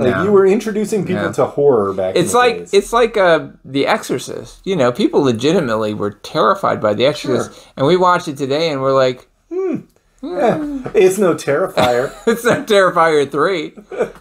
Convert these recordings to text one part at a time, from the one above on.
Like No. you were introducing people No. to horror back. It's like days. it's like uh, The Exorcist. You know, people legitimately were terrified by The Exorcist, and we watched it today, and we're like, Yeah. it's no terrifier. "It's not Terrifier three.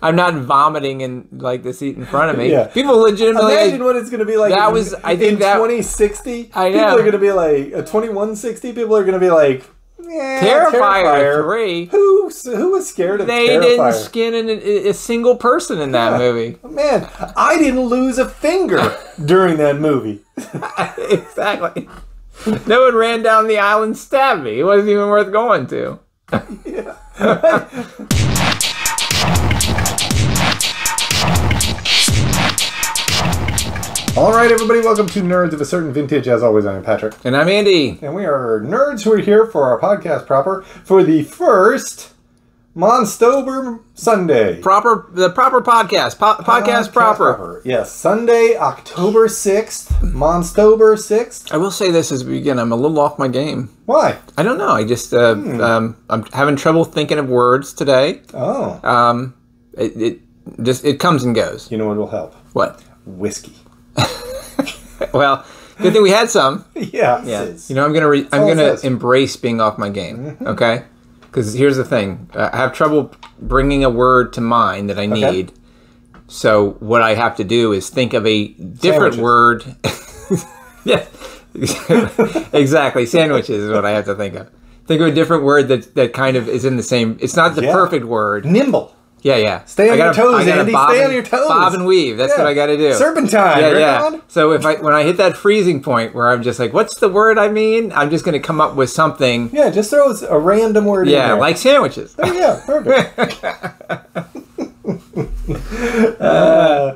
I'm not vomiting in like the seat in front of me." Yeah. People legitimately. Imagine what it's going to be like. That in, was- I think in that- 2060. I know. People are going to be like uh, 2160. People are going to be like, yeah, Terrifier, three. Who who was scared of They Terrifier? didn't skin an, a single person in that movie. Man, I didn't lose a finger during that movie. exactly. No one ran down the aisle and stabbed me. It wasn't even worth going to. All right, everybody, welcome to Nerds of a Certain Vintage. As always, I'm Patrick. And I'm Andy. And we are nerds who are here for our podcast proper for the first Monstober Sunday. Proper, the proper podcast. Po- podcast, proper. Yes, Sunday, October 6th, Monstober 6th. I will say this as we begin. I'm a little off my game. Why? I don't know. I just uh, Hmm. um, I'm having trouble thinking of words today. Oh, Um, it, it just it comes and goes. you know what will help? What? Whiskey. Well, good thing we had some. yeah. Yeah. You know, I'm gonna re- I'm gonna says. embrace being off my game. Okay. Because here's the thing. Uh, I have trouble bringing a word to mind that I Okay. need. So what I have to do is think of a different Sandwiches. word. yeah. exactly. Sandwiches is what I have to think of. Think of a different word that that kind of is in the same. It's not the Yeah. perfect word. Nimble. Yeah, yeah. Stay on I your gotta- toes, gotta Andy. bob Stay and- on your toes. Bob and weave. That's Yeah. what I got to do. Serpentine. Yeah, yeah. on? So if I when I hit that freezing point where I'm just like, what's the word I mean? I'm just going to come up with something. Yeah, just throw a random word in Yeah, there. like sandwiches. Yeah, perfect. uh,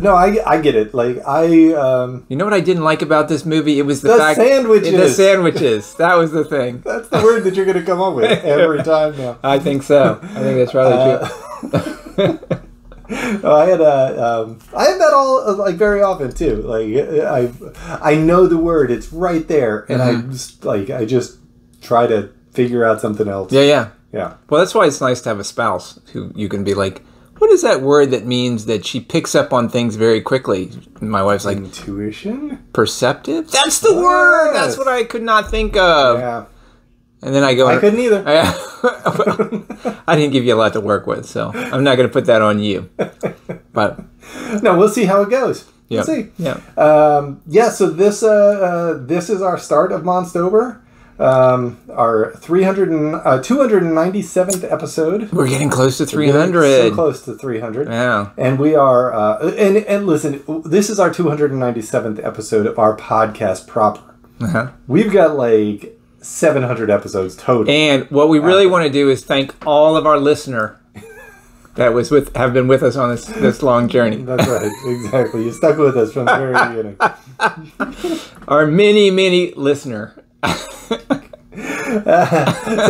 no, I, I get it. Like I, um, You know what I didn't like about this movie? It was the, The fact sandwiches. The sandwiches. That was the thing. that's the word that you're going to come up with every time now. I think so. I think that's probably true. Oh, I had a, um, I have that all uh, like very often too. Like I, I know the word; it's right there, and I just like I just try to figure out something else. Yeah, yeah. yeah. Well, that's why it's nice to have a spouse who you can be like, what is that word that means that she picks up on things very quickly? My wife's like, Intuition. perceptive? That's the word! That's what I could not think of. Yeah, And then I go, I couldn't either. I, I didn't give you a lot to work with, so I'm not going to put that on you. But No, we'll see how it goes. yeah, We'll see. yeah. Um, yeah, so this uh, uh, this is our start of Monstober, um, our 300 and, uh, 297th episode. We're getting close to 300. So 300. close to 300. Yeah. And we are, uh, and, and listen, this is our 297th episode of our podcast proper. Uh-huh. We've got like 700 episodes total. And what we really want to do is thank all of our listener that was with have been with us on this this long journey. That's right, exactly. You stuck with us from the very beginning. Our many many listener. so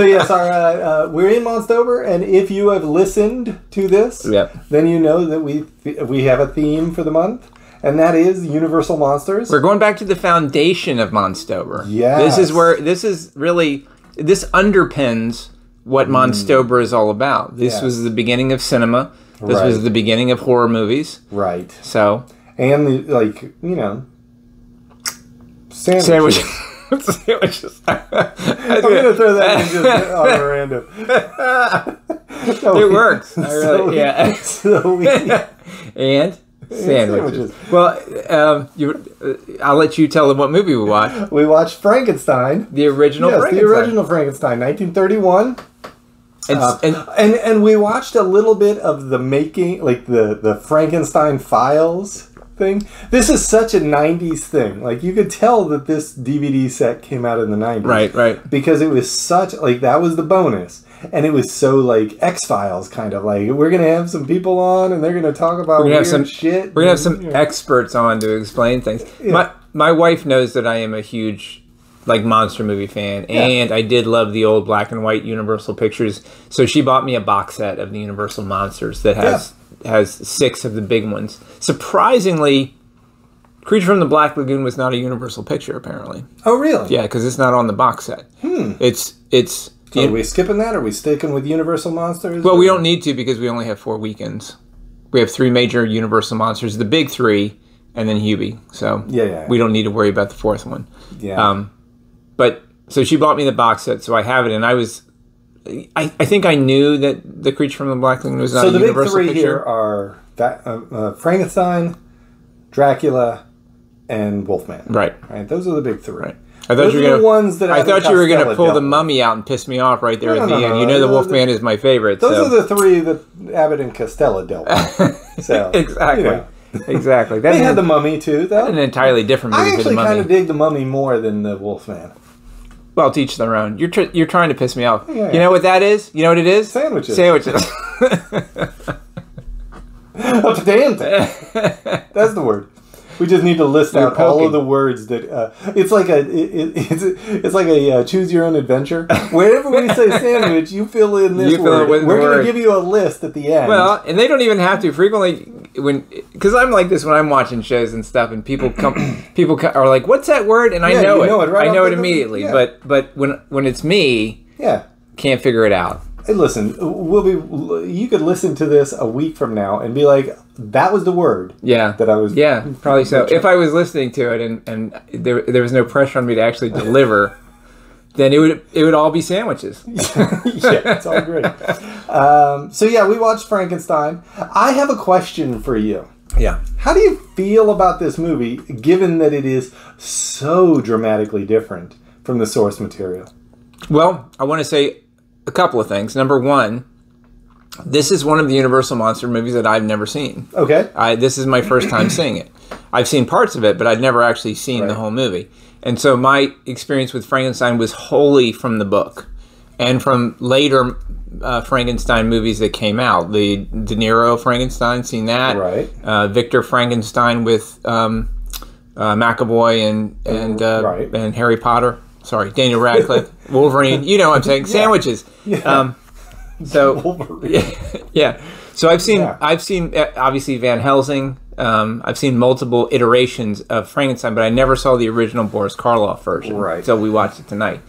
yes, our, uh, uh, we're in Monstober, and if you have listened to this, Yep. then you know that we we have a theme for the month, and that is Universal Monsters. We're going back to the foundation of Monstober. Yes. This is where this is really this underpins what Monstober is all about. This Mm. Yes. was the beginning of cinema. This Right. was the beginning of horror movies. right, So and the, like you know, sandwiches. sandwiches. sandwiches. I'm gonna throw that in just on random. So It we- works. I really, yeah. so we, and sandwiches. sandwiches. Well, um, you, uh, I'll let you tell them what movie we watched. we watched Frankenstein. The original. Yes, the Frankenstein. original Frankenstein, 1931. And, Uh, and and and we watched a little bit of the making, like the the Frankenstein files thing. This is such a '90s thing. Like you could tell that this DVD set came out in the '90s, right, right. Because it was such like that was the bonus, and it was so like X Files kind of like we're gonna have some people on and they're gonna talk about We're gonna weird have some shit. We're gonna have some you know. experts on to explain things. Yeah. My my wife knows that I am a huge like monster movie fan, and I did love the old black and white Universal pictures. So she bought me a box set of the Universal monsters that has has six of the big ones. Surprisingly, Creature from the Black Lagoon was not a Universal picture. Apparently, Oh really? yeah, because it's not on the box set. Hmm. It's it's. So are we skipping that? Are we sticking with Universal Monsters? well, we don't need to because we only have four weekends. we have three major Universal monsters, the big three, and then Hubie. So Yeah, yeah, we don't need to worry about the fourth one. Yeah. Um, but so she bought me the box set, so I have it, and I was. I, I think I knew that the creature from the Black Lagoon was not so a the big Universal three picture. here are uh, uh, Frankenstein, Dracula, and Wolfman. Right. Right. Those are the big three. Right. I thought Those you are were the gonna. ones that I thought you were gonna pull the mummy out and piss me off right there No, at no, the no, end. You know the Wolfman is my favorite. Those so. are the three that Abbott and Costello dealt with. So exactly. you know. exactly. They That's had the mummy too, though. an entirely different movie I actually kind of dig the mummy more than the Wolfman. Well, teach their own. You're tr- you're trying to piss me off. Yeah. You know what that is? You know what it is? Sandwiches. Sandwiches. A pedante. That's the word. We just need to list You're out all of the words that. Uh, it's like a. It, it, it's it's like a uh, choose your own adventure. Whenever we say sandwich, you fill in this You fill word. in with the We're going to give you a list at the end. well, and they don't even have to frequently when because I'm like this when I'm watching shows and stuff, and people come, people co- are like, "What's that word?" And I Yeah, know you it. know it right I know it immediately. yeah. But but when when it's me, yeah. can't figure it out. Hey, listen, we'll be. You could listen to this a week from now and be like, "That was the word Yeah. that I was." Yeah, probably so. If I was listening to it and, and there, there was no pressure on me to actually deliver, then it would it would all be sandwiches. yeah, it's all great. Um, so yeah, we watched Frankenstein. I have a question for you. Yeah. How do you feel about this movie, given that it is so dramatically different from the source material? Well, I want to say a couple of things. Number one, this is one of the Universal monster movies that I've never seen. Okay. I this is my first time seeing it. I've seen parts of it, but I'd never actually seen the whole movie. And so my experience with Frankenstein was wholly from the book and from later uh, Frankenstein movies that came out. The De Niro Frankenstein, seen that. Right. Uh, Victor Frankenstein with um, uh, McAvoy and and uh, Right. and Harry Potter. Sorry, Daniel Radcliffe, Wolverine. You know what I'm saying? Sandwiches. Um, so Wolverine. yeah. So I've seen Yeah. I've seen uh, obviously Van Helsing. Um, I've seen multiple iterations of Frankenstein, but I never saw the original Boris Karloff version. Right. So we watched it tonight.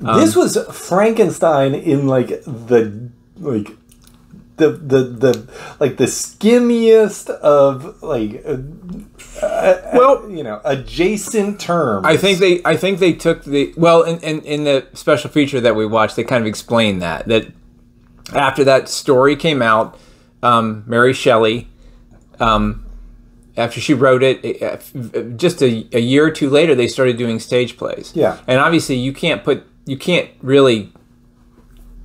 this was Frankenstein in like the like the the the like the skimmiest of like uh, uh, Well- you know adjacent terms. I think they I think they took the well in, in, in the special feature that we watched they kind of explained that that after that story came out, um, Mary Shelley, um, after she wrote it, it- uh, just a, a year or two later, they started doing stage plays. Yeah. and obviously you can't put you can't really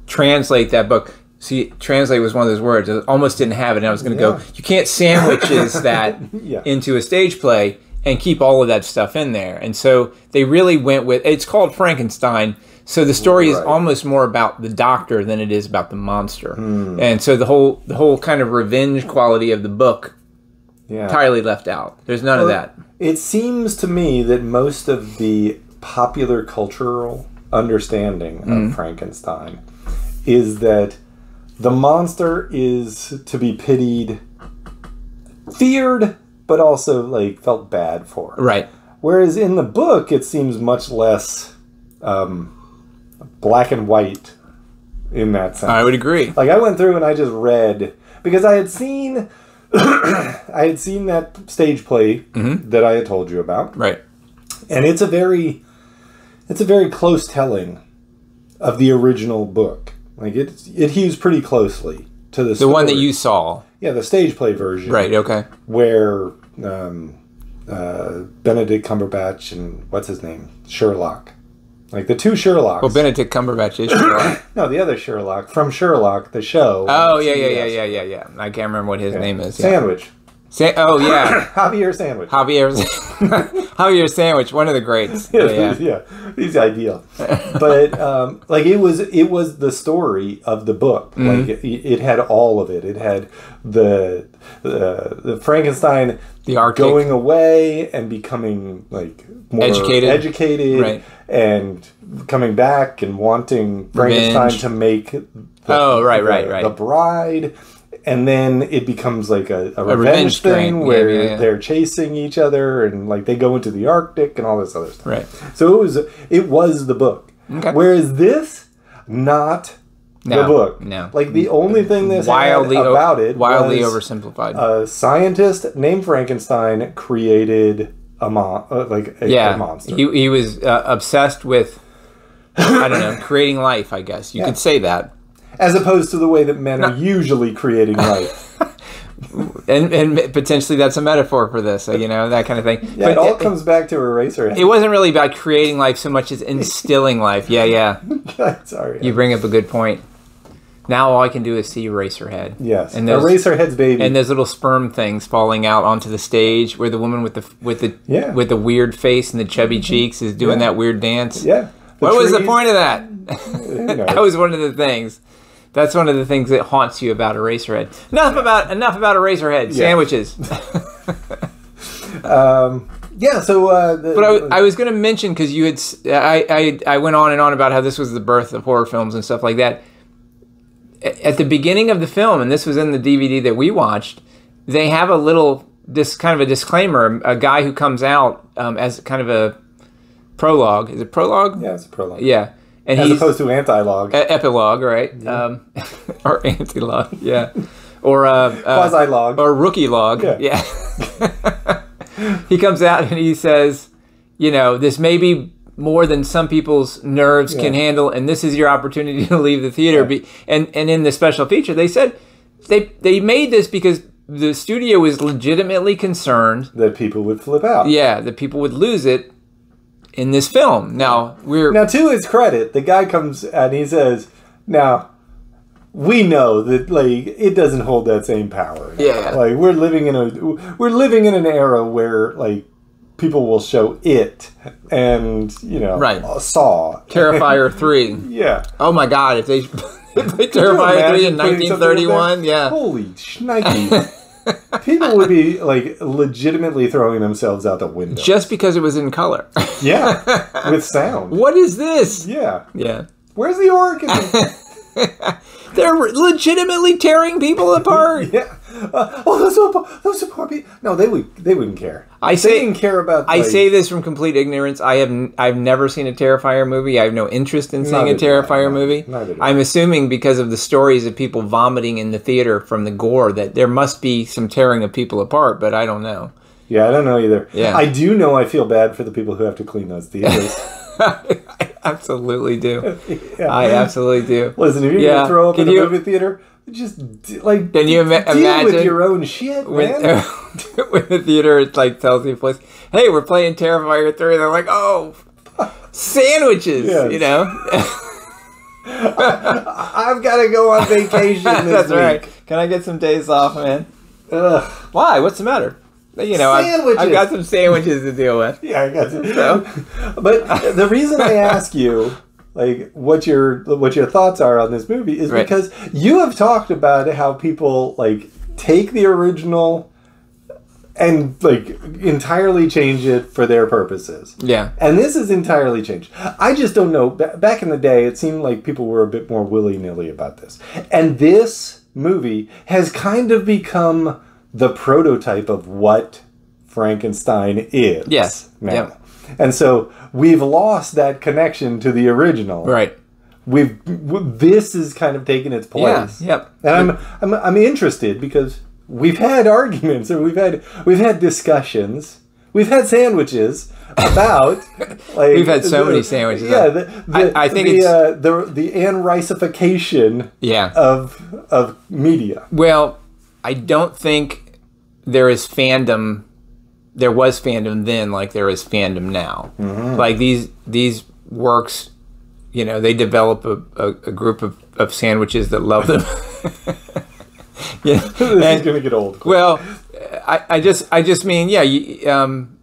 translate that book. See, translate was one of those words. I almost didn't have it, and I was going to Yeah. go. You can't sandwiches that Yeah. into a stage play and keep all of that stuff in there. And so they really went with. It's called Frankenstein. So the story is almost more about the doctor than it is about the monster. Hmm. And so the whole the whole kind of revenge quality of the book yeah. entirely left out. There's none of that. It seems to me that most of the popular cultural understanding Mm. of Frankenstein is that the monster is to be pitied, feared, but also like felt bad for. Right. Whereas in the book, it seems much less um, black and white in that sense. I would agree. Like I went through and I just read because I had seen I had seen that stage play Mm-hmm. that I had told you about, Right. and it's a very it's a very close telling of the original book. Like it it hews pretty closely to the The one that you saw. yeah the stage play version Right. Okay. where um, uh, Benedict Cumberbatch and what's his name Sherlock like the two Sherlocks. Well, Benedict Cumberbatch is Sherlock. no, the other Sherlock from Sherlock, the show. Oh yeah, yeah, yeah, yeah, yeah, yeah. I can't remember what his name is. Yeah. Sandwich. Sa- oh yeah, Javier Sandwich. Javier Javier Sandwich, one of the greats. Yeah, yeah. yeah, he's ideal. But um, like it was, it was the story of the book. Mm-hmm. Like it, it had all of it. It had the uh, the Frankenstein The Arctic. going away and becoming like more Educated. educated, Right. and coming back and wanting Frankenstein Revenge. to make. The, Oh, right, the- right, right. The bride. And then it becomes like a, a, revenge, revenge thing. Yeah, where yeah, yeah. they're chasing each other and like they go into the Arctic and all this other stuff. Right. So it was it was the book. Okay. Whereas this, not No, the book. no. Like the only thing that's wildly about it wildly oversimplified. a scientist named Frankenstein created a mon- uh, like a, yeah, a monster. he he was uh, obsessed with I don't know creating life. I guess you could say that. As opposed to the way that men are usually creating life. and and potentially that's a metaphor for this, you know, that kind of thing. Yeah, it all comes back to Eraser. it wasn't really about creating life so much as instilling life. Yeah, yeah. Sorry. You bring up a good point. Now all I can do is see Eraserhead. yes. And those, Eraserhead's baby. and those little sperm things falling out onto the stage where the woman with the with the Yeah. with the weird face and the chubby mm-hmm. cheeks is doing Yeah. that weird dance. yeah. The What was the point of that? you know, that was one of the things. That's one of the things that haunts you about Eraserhead. Enough about enough about Eraserhead. Sandwiches. um, yeah. So, uh, the, But I, I was going to mention because you had I I went on and on about how this was the birth of horror films and stuff like that. At the beginning of the film, and this was in the DVD that we watched, they have a little this kind of a disclaimer. A guy who comes out um, as kind of a prologue. Is it prologue? yeah, it's a prologue. Yeah. And As opposed to anti-log, e- epilogue, right? Um, or anti-log, yeah. Or uh, uh, quasi-log. or rookie log. Yeah. Yeah. he comes out and he says, you know, this may be more than some people's nerves can handle, and this is your opportunity to leave the theater. Be, and and in the special feature, they said they they made this because the studio was legitimately concerned, that people would flip out. yeah, that people would lose it in this film. Now we're Now, to his credit, the guy comes and he says, "Now, we know that like it doesn't hold that same power. now. Yeah. like we're living in a we're living in an era where like people will show it and you know Right. Saw Terrifier three. yeah." Oh my God! If they if they Terrifier three in like that? 1931, yeah. Holy shnikes. People would be like legitimately throwing themselves out the window. Just because it was in color. yeah, with sound. what is this? Yeah. Yeah. Where's the organ? They're legitimately tearing people apart. yeah. Uh, oh, those poor, those poor people. No, they would they wouldn't care. I they say- didn't care about. I say this from complete ignorance. I have n- I've never seen a Terrifier movie. I have no interest in seeing a do I, Terrifier movie. Neither. I'm assuming because of the stories of people vomiting in the theater from the gore that there must be some tearing of people apart, but I don't know. Yeah, I don't know either. Yeah. I do know. I feel bad for the people who have to clean those theaters. I absolutely do. Yeah. I absolutely do. Listen, if you're Yeah. gonna throw up Can in a you- movie theater, just d- like Can you ima- deal imagine with your own shit, when, man. when the theater it's like tells the place, "Hey, we're playing Terrifier 3. They're like, "Oh, sandwiches," Yes. you know. I've got to go on vacation this That's week. right. Can I get some days off, man? Ugh. Why? What's the matter? You know, I've, Sandwiches. I've got some sandwiches to deal with. Yeah, I got some. So? but the reason I ask you, like, what your what your thoughts are on this movie is Right. because you have talked about how people like take the original and like entirely change it for their purposes. Yeah. And this is entirely changed. I just don't know. Ba- Back in the day, it seemed like people were a bit more willy nilly about this. And this movie has kind of become the prototype of what Frankenstein is. Yes. Now. Yep. And so we've lost that connection to the original. Right. We've w- this is kind of taken its Yeah. place. Yep. And I'm, I'm I'm interested because we've had arguments and we've had we've had discussions. We've had sandwiches about like We've had so the- many sandwiches. Yeah, the, the, I- I think the, it's- uh, the the Anne Riceification Yeah. of of media. Well, I don't think there is fandom. There was fandom then, like there is fandom now. Mm-hmm. Like these these works, you know, they develop a, a, a group of, of sandwiches that love them. yeah, This is gonna get old. well, I, I just I just mean yeah, you, um,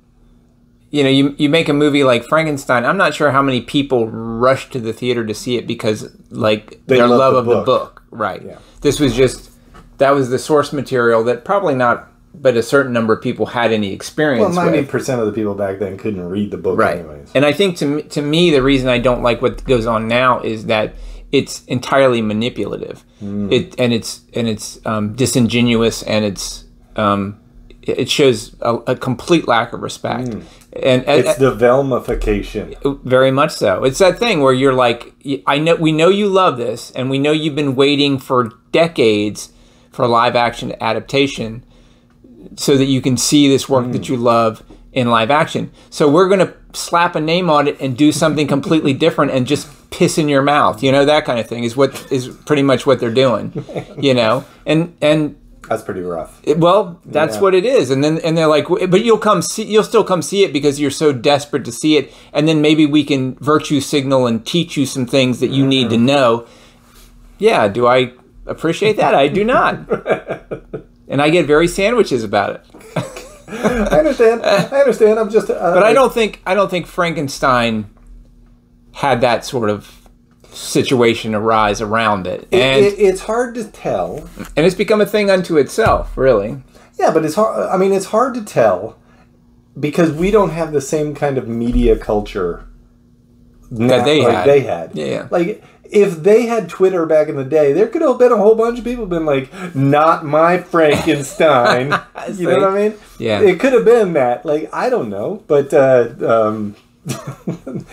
you know, you you make a movie like Frankenstein. I'm not sure how many people rush to the theater to see it because like They their love love the of book. the book, right? Yeah. This was just that was the source material that probably not, but a certain number of people had any experience. Well, ninety percent of the people back then couldn't read the book Right. anyways. And I think to me, to me, the reason I don't like what goes on now is that it's entirely manipulative. Hmm. It and it's and it's um, disingenuous and it's um, it shows a, a complete lack of respect. And, and It's the Velmification. very much so. It's that thing where you're like, I know we know you love this, and we know you've been waiting for decades for a live action adaptation, so that you can see this work that you love in live action. So we're gonna slap a name on it and do something completely different and just piss in your mouth. You know that kind of thing is what is pretty much what they're doing. You know, and and That's pretty rough. it- well, that's Yeah. what it is, and then and they're like, but you'll come see, you'll still come see it because you're so desperate to see it, and then maybe we can virtue signal and teach you some things that you need to Mm-hmm. know. Yeah, do I appreciate that? I do not, and I get very sandwiches about it. I understand. I understand. I'm just. Uh, But I don't think I don't think Frankenstein had that sort of situation arise around it, and It, it's hard to tell. and it's become a thing unto itself, really. Yeah, but it's hard. I mean, it's hard to tell because we don't have the same kind of media culture That they like had. They had. Yeah. Like if they had Twitter back in the day, there could have been a whole bunch of people been like, "Not my Frankenstein." you know what I mean? Yeah. It could have been that. Like I don't know, but uh, um,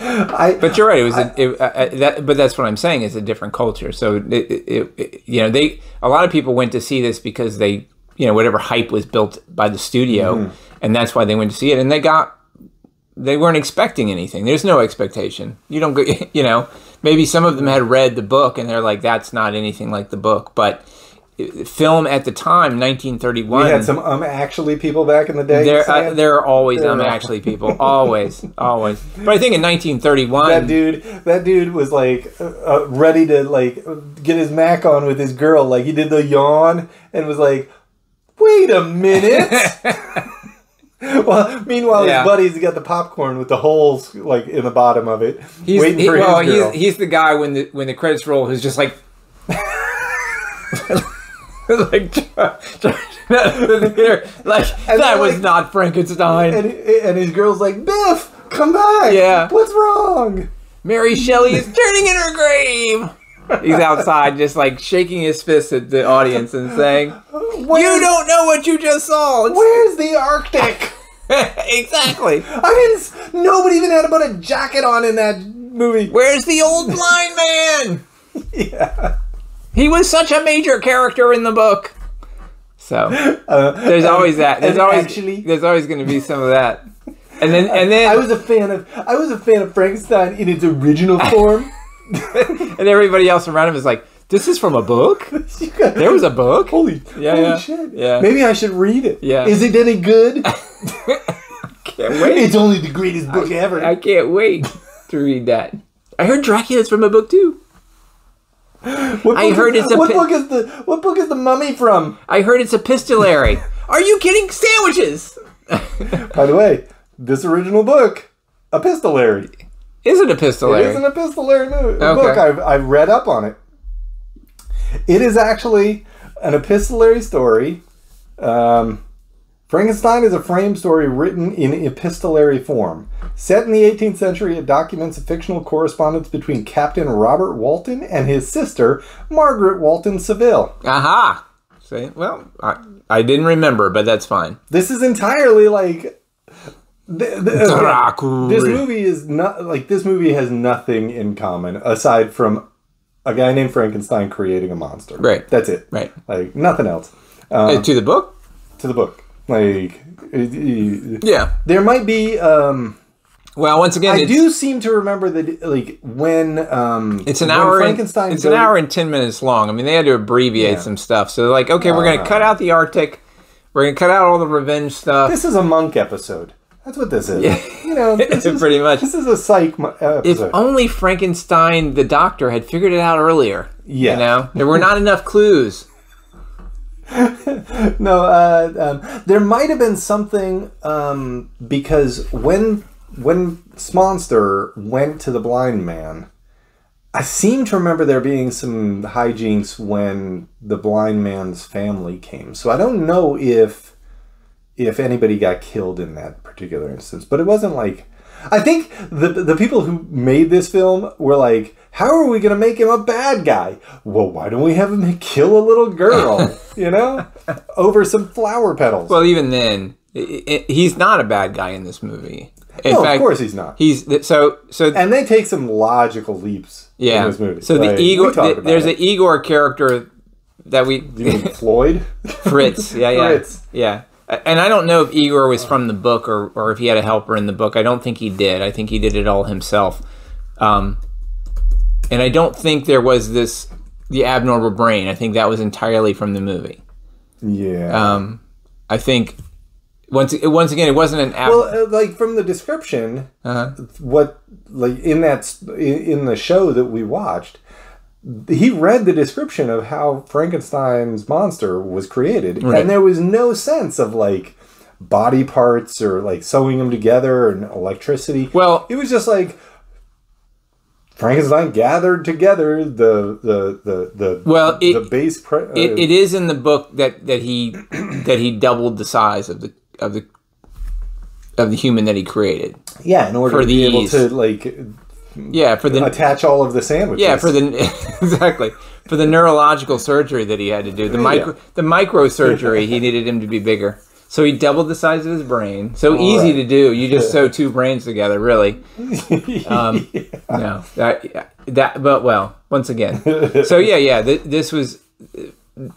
I. But you're right. It was a, it, uh, uh, that, but that's what I'm saying. It's a different culture. So it, it, it, you know, they a lot of people went to see this because they, you know, whatever hype was built by the studio, Mm-hmm. and that's why they went to see it. And they got, they weren't expecting anything. There's no expectation. You don't go, you know. Maybe some of them had read the book and they're like, that's not anything like the book. But uh, film at the time, 1931. we had some um actually people back in the day. There, uh, there are always um actually people, always, always. But I think in 1931, that dude that dude was like uh, uh, ready to like get his mac on with his girl like he did the yawn and was like wait a minute well meanwhile Yeah. his buddy's got the popcorn with the holes like in the bottom of it He's, waiting he- for well, his girl he's, he's the guy when the when the credits roll who's just like like like And that was like- not Frankenstein. and, and his girl's like biff come back Yeah. what's wrong Mary Shelley is turning in her grave. He's outside just like shaking his fist at the audience and saying, Where's, "You don't know what you just saw." It's- where's the arctic exactly. I didn't. Nobody even had to put a jacket on in that movie. Where's the old blind man? Yeah. He was such a major character in the book. So Uh, there's always that. There's always actually- there's always going to be some of that. And then and then I was a fan of. I was a fan of Frankenstein in its original form. and everybody else around him is like, "This is from a book. There was a book." holy, Yeah, holy yeah, shit! yeah. Maybe I should read it. Yeah. Is it any good? Can't wait. it's only the greatest book ever. I can't wait to read that. I heard Dracula's from a book too. what I heard is, it's a what book is the what book is the Mummy from? I heard it's epistolary. Are you kidding? Sandwiches. By the way, this original book, epistolary. Is it It epistolary? is an epistolary Okay. book. I've, I've read up on it. It is actually an epistolary story. Um, Frankenstein is a frame story written in epistolary form. Set in the 18th century, it documents a fictional correspondence between Captain Robert Walton and his sister, Margaret Walton Saville. Aha. See, well, I, I didn't remember, but that's fine. This is entirely like. Th- th- Dracula. This movie is not like this movie has nothing in common aside from a guy named Frankenstein creating a monster. Right. That's it. Right. Like nothing else Uh, to the book? to the book. Like Yeah. there might be. um Well, once again, I do seem to remember that like when um it's an when hour. And, Frankenstein. it's an hour and ten minutes long. I mean, they had to abbreviate Yeah. some stuff. So they're like, okay, we're going to cut out the Arctic. We're going to cut out all the revenge stuff. This is a monk episode. That's what this is. You know, this is, Pretty much. This is a psych mo- If only Frankenstein, the doctor, had figured it out earlier. Yeah. You know, there were not enough clues. No, uh, um, there might have been something um, because when when Smonster went to the blind man, I seem to remember there being some hijinks when the blind man's family came. So I don't know if if anybody got killed in that particular instance, but it wasn't like I think the the people who made this film were like, how are we going to make him a bad guy? Well, why don't we have him kill a little girl? you know, over some flower petals. Well, even then, i i he's not a bad guy in this movie. In no, of course he's not. He's so so. And they take some logical leaps yeah. in this movie. So Like, the Igor, the, there's an Igor character that we it. You mean Floyd? Fritz. Yeah, yeah, Fritz. yeah. And I don't know if Igor was from the book or, or if he had a helper in the book. I don't think he did. I think he did it all himself. Um, and I don't think there was this the abnormal brain. I think that was entirely from the movie. Yeah. Um, I think once once again, it wasn't an ab- well, uh, like from the description, uh what like in that in the show that we watched he read the description of how frankenstein's monster was created Right. and there was no sense of like body parts or like sewing them together and electricity Well- it was just like frankenstein gathered together the the the the Well, it- the base pre- uh, it, it is in the book that that he that he doubled the size of the of the of the human that he created. yeah in order for to be able these- to like Yeah, for the attach all of the sandwiches yeah for the exactly for the neurological surgery that he had to do the micro the micro surgery he needed him to be bigger. So he doubled the size of his brain. So easy right. to do. You just sew two brains together, really. Um, No, that that. But well, once again. So yeah, yeah. Th- this was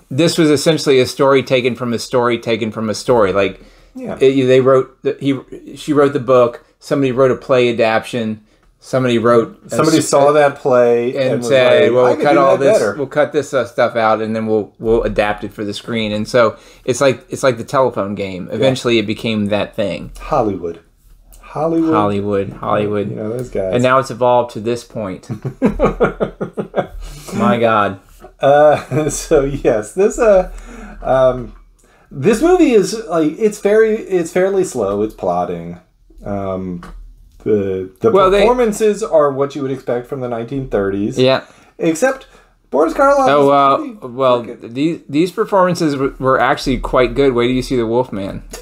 this was essentially a story taken from a story taken from a story. Like Yeah. it- they wrote the, he she wrote the book. Somebody wrote a play adaptation. Somebody wrote Somebody s- saw that play and, was said, like, "Well, we'll cut all this. better." We'll cut this uh, stuff out, and then we'll we'll adapt it for the screen." And so it's like it's like the telephone game. Eventually, it became that thing. Hollywood, Hollywood, Hollywood, Hollywood, You know those guys. and now it's evolved to this point. My God. uh, so yes, this uh, um, this movie is like it's very it's fairly slow. It's plotting. Um, the the Well, they- performances are what you would expect from the 1930s. Yeah. Except Boris Karloff. Oh uh, pretty well, these these performances were, actually quite good. Wait till you see the Wolfman.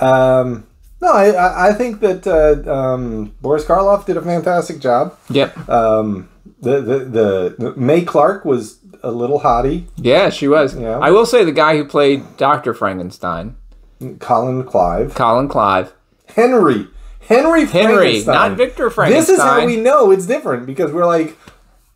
um, no, I, I think that uh, um, Boris Karloff did a fantastic job. Yep. Um, the, the the the Mae Clarke was a little hottie. Yeah, she was. Yeah. I will say the guy who played Doctor Frankenstein, Colin Clive, Colin Clive. Henry, Henry, Henry, not Victor Frankenstein. This is how we know it's different because we're like,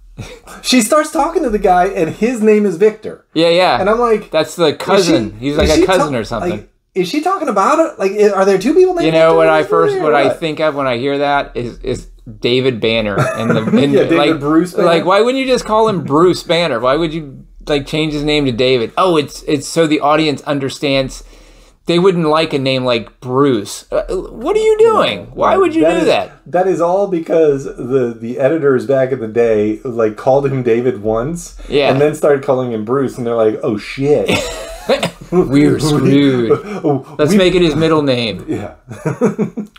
she starts talking to the guy and his name is Victor, Yeah, yeah. and I'm like, That's the cousin. she- He's like a cousin ta- or something. like, is she talking about it? Like, are there two people named you know Victor what I first or what I think of when I hear that is is David Banner and the and Yeah, like Bruce Banner. like why wouldn't you just call him Bruce Banner? Why would you like change his name to David? Oh, it's it's so the audience understands. They wouldn't like a name like Bruce. Uh, what are you doing? Why would you do is- that? That is all because the the editors back in the day like called him David once, Yeah. and then started calling him Bruce, and they're like, "Oh shit, We're screwed. Let's we- make it his middle name. yeah."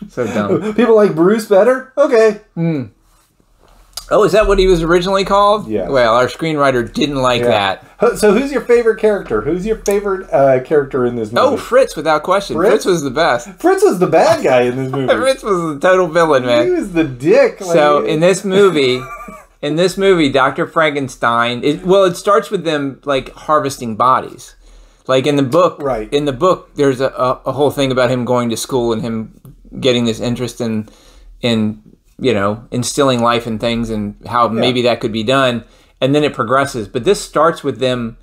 So dumb. People like Bruce better. Okay, Oh, is that what he was originally called? Yeah. Well, our screenwriter didn't like Yeah. that. So who's your favorite character? Who's your favorite uh, character in this movie? Oh, Fritz, without question. Fritz? Fritz was the best. Fritz was the bad guy in this movie. Fritz was the total villain, man. he was the dick. like- So in this movie, in this movie, Doctor Frankenstein. It, well, it starts with them like harvesting bodies. Like in the book, Right. In the book, there's a, a, a whole thing about him going to school and him getting this interest in in you know instilling life in things and how maybe that could be done. And then it progresses. But this starts with them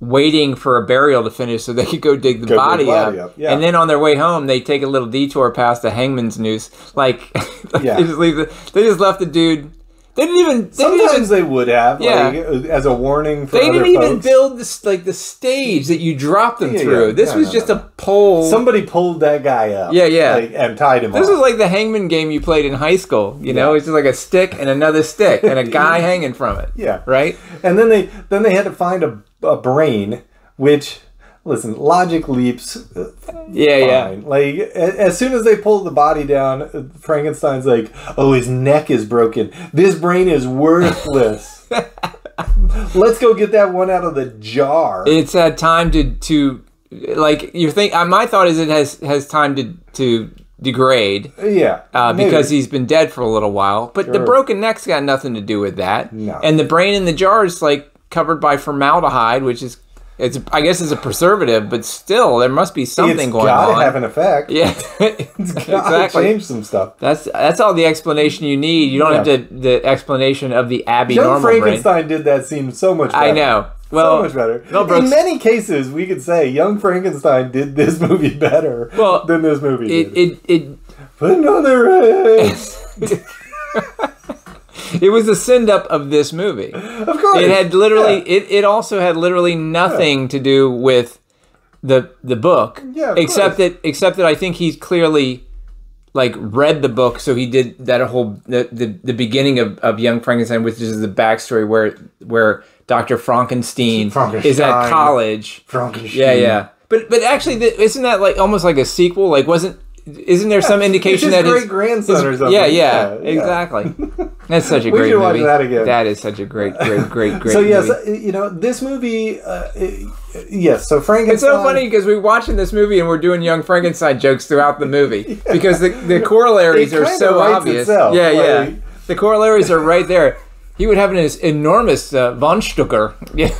waiting for a burial to finish so they could go dig the the body, body up. up, yeah. And then on their way home, they take a little detour past the hangman's noose. Like, Yeah. they just leave the, they just left the dude. They didn't even. They didn't Sometimes even, they would have, Yeah. like, as a warning for they other didn't even folks. build this like the stage that you drop them Yeah, through. yeah. This No, was no, just no, a pole. Somebody pulled that guy up. Yeah, yeah. like, and tied him this was like the hangman game you played in high school. You know, it's just like a stick and another stick and a guy hanging from it. yeah, Right. And then they then they had to find a, a brain, which listen, logic leaps. uh, Yeah, yeah. Like as soon as they pull the body down, uh, Frankenstein's like, "Oh, his neck is broken. This brain is worthless. Let's go get that one out of the jar." It's had time to to like you think. Uh, my thought is it has has time to to degrade Yeah. uh, because he's been dead for a little while. But the broken neck's got nothing to do with that. No. And the brain in the jar is like covered by formaldehyde, which is it's I guess it's a preservative, but still there must be something it's going gotta on. have an effect. yeah, It's gotta exactly. change some stuff. That's that's all the explanation you need. You don't Yeah. have to the explanation of the Abby Young normal brain. Frankenstein did that scene so much better. I know. Well, so much better. Mel Brooks- In many cases, we could say Young Frankenstein did this movie better Well, than this movie it did. it it Put another. It was the send up of this movie. Of course. It had literally Yeah. it, it also had literally nothing to do with the the book. Yeah, except course. that except that I think he's clearly like read the book, so he did that whole the the, the beginning of, of Young Frankenstein, which is the backstory where where Dr. Frankenstein, is at college. Frankenstein. Yeah, yeah. But but actually, isn't that like almost like a sequel? Like, wasn't isn't there some indication that his great-grandson his- or something. Yeah, yeah, Yeah, yeah. exactly. That's such a We great should watch that again. That is such a great, great, great, great. So yes, movie. you know this movie. Uh, it- yes, so Frankenstein. It's so funny because we're watching this movie and we're doing Young Frankenstein jokes throughout the movie because the, the corollaries are so obvious. itself, yeah, yeah. The corollaries are right there. He would have an enormous uh, Schwanzstucker. Yeah.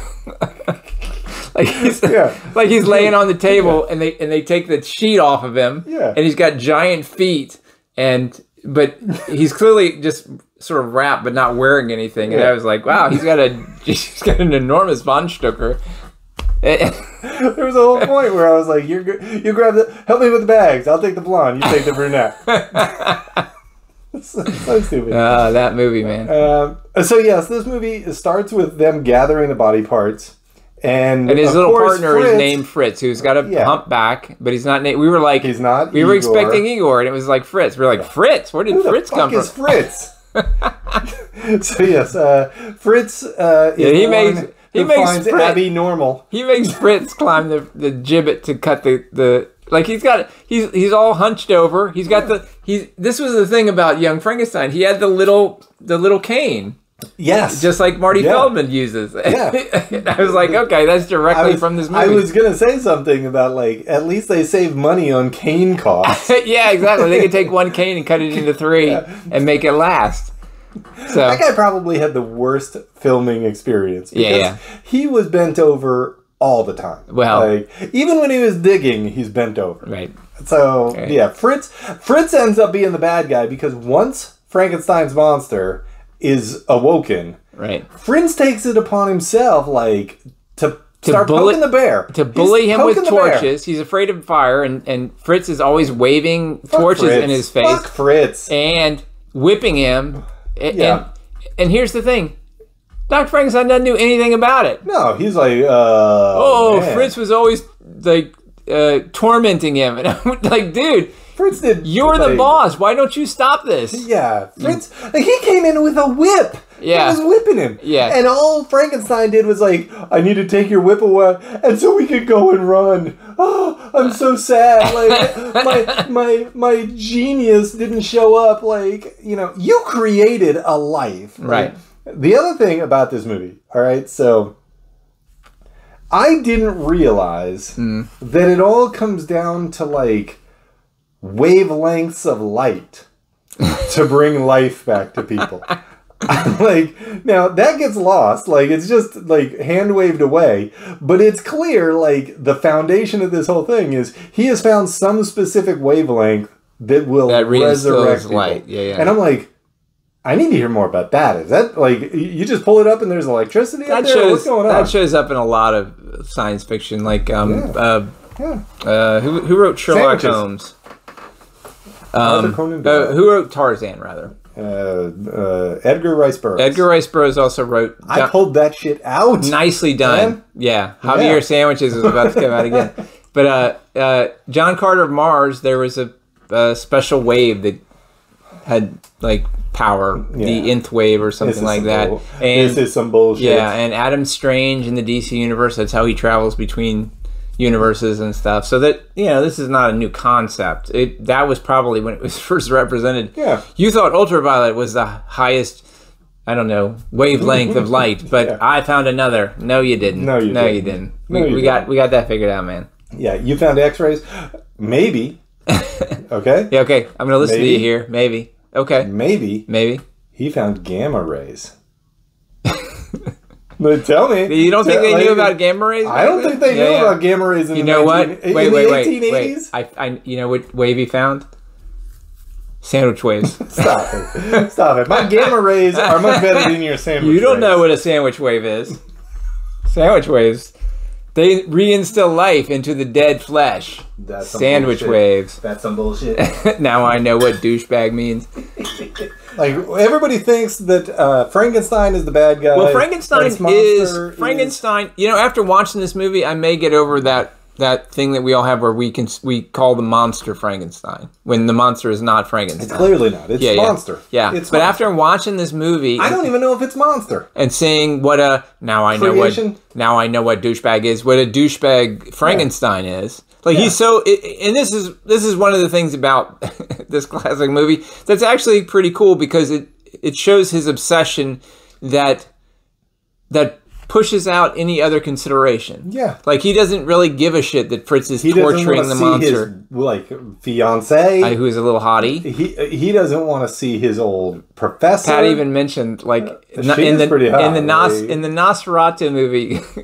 Like he's Yeah. like he's laying on the table and they and they take the sheet off of him. Yeah. And he's got giant feet and but he's clearly just sort of wrapped but not wearing anything. And Yeah. I was like, wow, he's got a he's got an enormous Schwanzstucker. There was a whole point where I was like, "You're. You grab the. Help me with the bags. I'll take the blonde. You take the brunette." So, so stupid. Ah, that movie, man. Um, so yes, this movie starts with them gathering the body parts, and, And his little course, partner is named Fritz, who's got a Yeah. humpback, but he's not named. We were like, He's not. we were expecting Igor, and it was like Fritz. We are like, Fritz? Where did Who the Fritz fuck come from? is Fritz? so yes, uh, Fritz uh, is Yeah, he makes- he makes Fritz- Abby normal. He makes Fritz climb the, the gibbet to cut the, the like he's got he's he's all hunched over. He's got the he's this was the thing about young Frankenstein. He had the little the little cane, Yes, just like Marty Yeah. Feldman uses. Yeah. I was like, okay, that's directly was, from this movie. I was gonna say something about like at least they save money on cane costs. yeah, exactly. They could take one cane and cut it into three and make it last. So That guy probably had the worst filming experience because Yeah, yeah. he was bent over all the time. Well- like even when he was digging, he's bent over. right. So yeah, Fritz Fritz ends up being the bad guy because once Frankenstein's monster is awoken, Right. Fritz takes it upon himself like to, start bully- poking the bear. to He's bully him with poking the bear. torches. He's afraid of fire, and, and Fritz is always waving Fuck torches Fritz. in his face Fuck Fritz. and whipping him. And, Yeah. and here's the thing Dr. Frankenstein doesn't do anything about it. no, he's like, uh, Oh, man. Fritz was always like uh, tormenting him. And I'm like, dude, Fritz did. you're the boss. Why don't you stop this? Yeah, Fritz. Like he came in with a whip. Yeah. he was whipping him. Yeah. and all Frankenstein did was like, "I need to take your whip away, and so we could go and run." Oh, I'm so sad. Like my my my genius didn't show up. Like you know, you created a life. Right. The other thing about this movie, all right, so. I didn't realize Hmm. that it all comes down to like wavelengths of light to bring life back to people. like now that gets lost like it's just like hand waved away but it's clear like the foundation of this whole thing is he has found some specific wavelength that will That resurrect light. Yeah, yeah. and i'm like i need to hear more about that is that like you just pull it up and there's electricity That there shows what's going on that shows up in a lot of science fiction, like um, Yeah. uh, yeah uh, who who wrote Sherlock Sandwiches. Holmes? Arthur Um, uh, who wrote Tarzan? Rather, uh, uh, edgar rice burroughs Edgar Rice Burroughs also wrote. i pulled that shit out Nicely done. Man. Yeah. Javier Yeah. Sandwiches is about to come out again. But uh, uh, John Carter of Mars, there was a, a special wave that had like power, the nth wave or something like that. bull- And this is some bullshit yeah, and Adam Strange in the DC universe, that's how he travels between universes and stuff. So that you know, this is not a new concept. It that was probably when it was first represented. Yeah. You thought ultraviolet was the highest I don't know, wavelength of light, but Yeah. I found another. No you didn't. No, you no, didn't. you didn't. No, we you we got we got that figured out, man. Yeah, you found X-rays. Maybe Okay? Yeah, okay. I'm gonna listen to you here. Maybe. Okay. Maybe Maybe. he found gamma rays. but tell me. You don't think they knew like, about gamma rays? I don't back think they then? knew Yeah, yeah. about gamma rays in You the know what? 19 Wait, in wait, the wait, 1880s. wait. I, I, you know what wavy found? Sandwich waves. Stop it. Stop it. My gamma rays are much better than your sandwich you don't rays. know what a sandwich wave is. Sandwich waves. They reinstill life into the dead flesh. That's some Sandwich bullshit. waves. That's some bullshit. now I know what douchebag means. like everybody thinks that uh, Frankenstein is the bad guy. Well, Frankenstein is Frankenstein. You know, after watching this movie, I may get over that that thing that we all have where we can we call the monster Frankenstein when the monster is not Frankenstein. It's clearly not. It's yeah, yeah. monster. Yeah, It's but monster. after watching this movie, I don't even know if it's monster. and seeing what a now I know Creation? what now I know what douchebag is, what a douchebag Frankenstein is. Like he's so, and this is this is one of the things about this classic movie that's actually pretty cool because it it shows his obsession that that pushes out any other consideration. Yeah. like he doesn't really give a shit that Fritz is He doesn't torturing the see monster, his like fiance. uh, who is a little hottie. he he doesn't want to see his old professor. Pat even mentioned like in the pretty hot, in the Nos in the Nosferatu movie,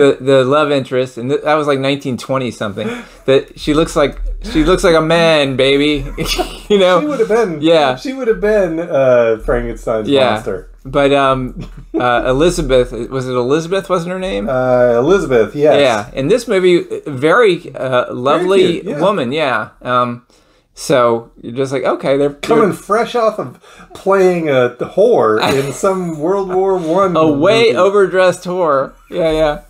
the the love interest, and th- that was like 1920 something. That she looks like she looks like a man, baby. you know. She would have been. Yeah. She would have been uh, Frankenstein's yeah. monster. But um, uh, Elizabeth was it Elizabeth? Wasn't her name? Uh, Elizabeth. Yes. yeah. In this movie, very uh, lovely cute, yeah. woman. Yeah. Um, so you're just like okay, they're, they're Coming fresh off of playing a whore in some World War One. a way overdressed whore. Yeah, yeah.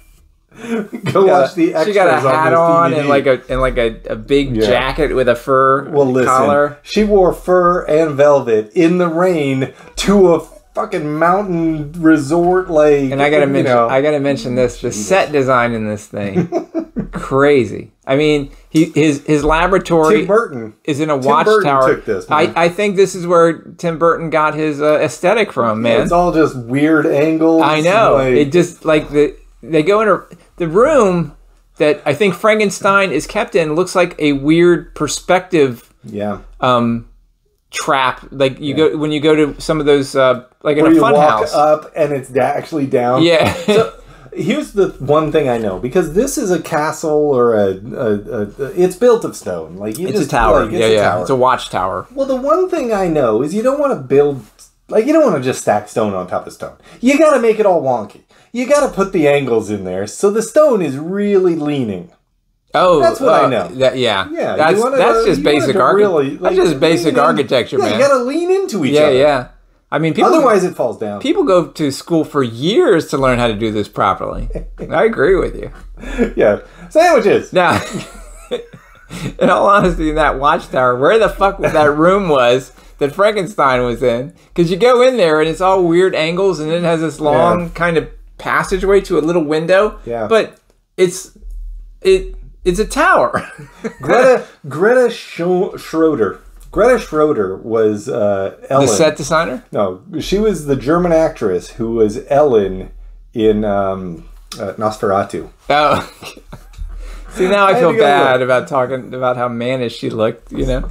Go watch the extras she got a hat on, on, and like a and like a, a big Yeah. jacket with a fur Well, listen. collar. She wore fur and velvet in the rain to a fucking mountain resort, like. And I gotta mention, know. I gotta mention this: the set design in this thing, crazy. I mean, he his his laboratory Tim Burton. is in a Tim watchtower. Took this, man. I I think this is where Tim Burton got his uh, aesthetic from, man. It's all just weird angles. I know. like- it just like the they go in a, the room that I think Frankenstein is kept in looks like a weird perspective yeah. um trap like you go when you go to some of those uh like in Where a you fun walk house up and it's da- actually down. yeah so Here's the one thing I know because this is a castle or a, a, a, it's built of stone. Like it's just a tower like, it's yeah a yeah tower. it's a watchtower Well, the one thing I know is you don't want to build like you don't want to just stack stone on top of stone. You got to make it all wonky. You got to put the angles in there so the stone is really leaning. oh That's what I uh, know. that, yeah Yeah, that's you wanna, just basic to architecture really, like, that's just basic in- architecture yeah, man you got to lean into each yeah other. Yeah, yeah I mean people Otherwise, it falls down. people go to school for years to learn how to do this properly I agree with you yeah, sandwiches. Now, in all honesty, in that watchtower, where the fuck that room was that Frankenstein was in? Because you go in there and it's all weird angles, and it has this long Yeah. kind of passageway to a little window. Yeah. But it's it it's a tower. Greta Greta Scho- Schroeder. Greta Schroeder was uh, Ellen. the set designer. No, she was the German actress who was Ellen in um, uh, Nosferatu. Oh. See now I had feel bad about talking about how mannish she looked. You know,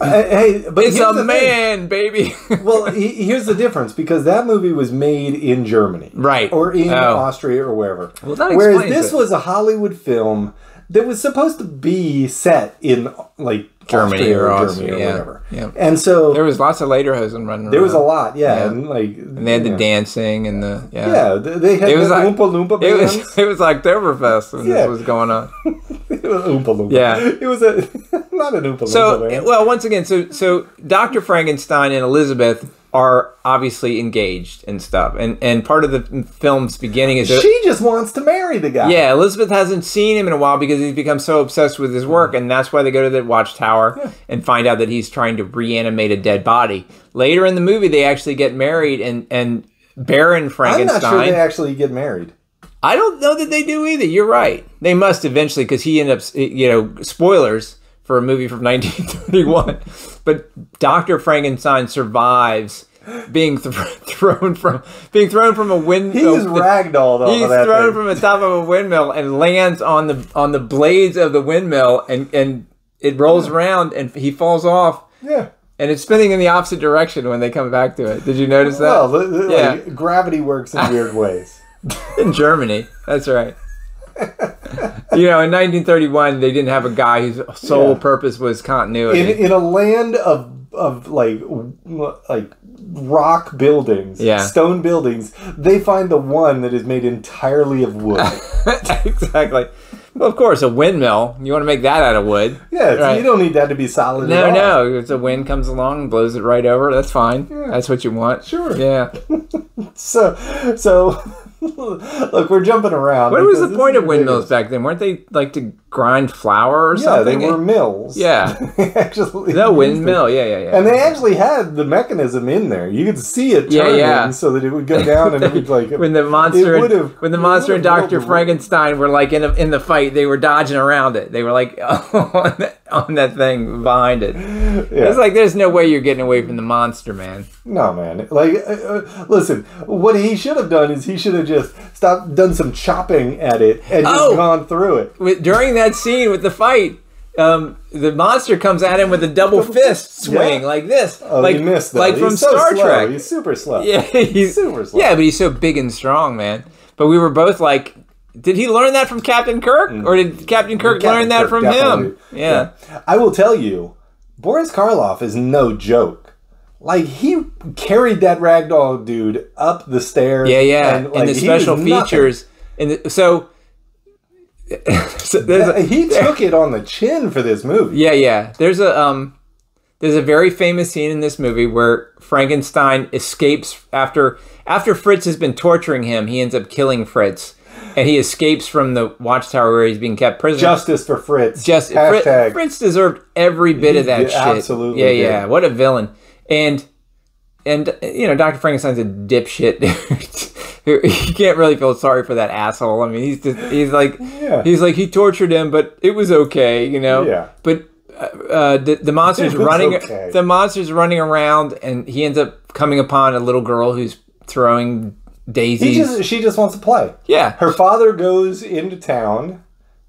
Uh, hey, but it's a thing. man, baby. well, he, here's the difference because that movie was made in Germany, Right. or in Oh. Austria, or wherever. Well, that Whereas this it. was a Hollywood film that was supposed to be set in like Germany Austria or Germany Austria, or yeah. whatever. Yeah. And so there was lots of lederhosen running. Around. There was a lot, yeah, Yeah. and like And they had the dancing and the yeah. Yeah, they had It was the like- Oompa Loompa It bands. was it was like Oktoberfest when Yeah. this was going on. it was Oompa Loompa. Yeah. it was a not an Oompa Loompa So well, once again, so so Doctor Frankenstein and Elizabeth are obviously engaged and stuff, and and part of the film's beginning is that she just wants to marry the guy. yeah, Elizabeth hasn't seen him in a while because he's become so obsessed with his work, and that's why they go to the watchtower and find out that he's trying to reanimate a dead body. Later in the movie, they actually get married, and and Baron Frankenstein. I'm not sure they actually get married. I don't know that they do either. You're right. They must eventually because he ended up, you know, spoilers for a movie from 1931. but Doctor Frankenstein survives being th- thrown from being thrown from a windmill. He's ragdolled He's that thrown thing. from the top of a windmill and lands on the on the blades of the windmill and and it rolls around and he falls off, Yeah. and it's spinning in the opposite direction when they come back to it. Did you notice that? Well, the- Yeah. like, gravity works in weird ways. in Germany. That's right. you know, in 1931, they didn't have a guy whose sole Yeah. purpose was continuity. In in a land of of like like rock buildings, Yeah. stone buildings, they find the one that is made entirely of wood. exactly. Well, of course, a windmill. You want to make that out of wood? yeah, Right. you don't need that to be solid. No, no. If the wind comes along and blows it right over, that's fine. That's what you want. Sure. Yeah. So, so look, we're jumping around. What was the point of windmills back then? Weren't they like to grind flour or Yeah, something? they were mills. Yeah. actually. No windmill. Yeah, yeah, yeah. And they actually had the mechanism in there. You could see it turning yeah. so that it would go down and it would like when the monster, would've- when the monster and Doctor Frankenstein were like in a, in the fight, they were dodging around it. They were like on that, on that thing behind it. Yeah. It's like there's no way you're getting away from the monster, man. No, man. Like, uh, uh, listen. What he should have done is he should have just stopped, done some chopping at it, and just Oh! gone through it. During that scene with the fight, um, the monster comes at him with a double fist swing Yeah. like this, Oh, like he missed though. like from so Star slow. Trek. He's super slow. Yeah, he's Super slow. Yeah, but he's so big and strong, man. But we were both like, did he learn that from Captain Kirk, or did Captain Kirk Mm. Captain learn that Kirk, from him? Yeah. I will tell you, Boris Karloff is no joke. Like he carried that ragdoll dude up the stairs. Yeah, yeah. and, like, the special was nothing. features. In the, so, so there's a, he took it on the chin for this movie. yeah, yeah. There's a um, there's a very famous scene in this movie where Frankenstein escapes after after Fritz has been torturing him. He ends up killing Fritz, and he escapes from the watchtower where he's being kept prisoner. Justice for Fritz. Just Hashtag. Fritz, Fritz deserved every bit of that did- shit. absolutely Yeah, did. yeah. What a villain. And and you know, Doctor Frankenstein's a dipshit. you can't really feel sorry for that asshole. I mean, he's just he's like Yeah. he's like he tortured him, but it was okay, you know. Yeah. But uh, uh, the, the monster's running. okay. The monster's running around, and he ends up coming upon a little girl who's throwing daisies. Just, she just wants to play. yeah. Her father goes into town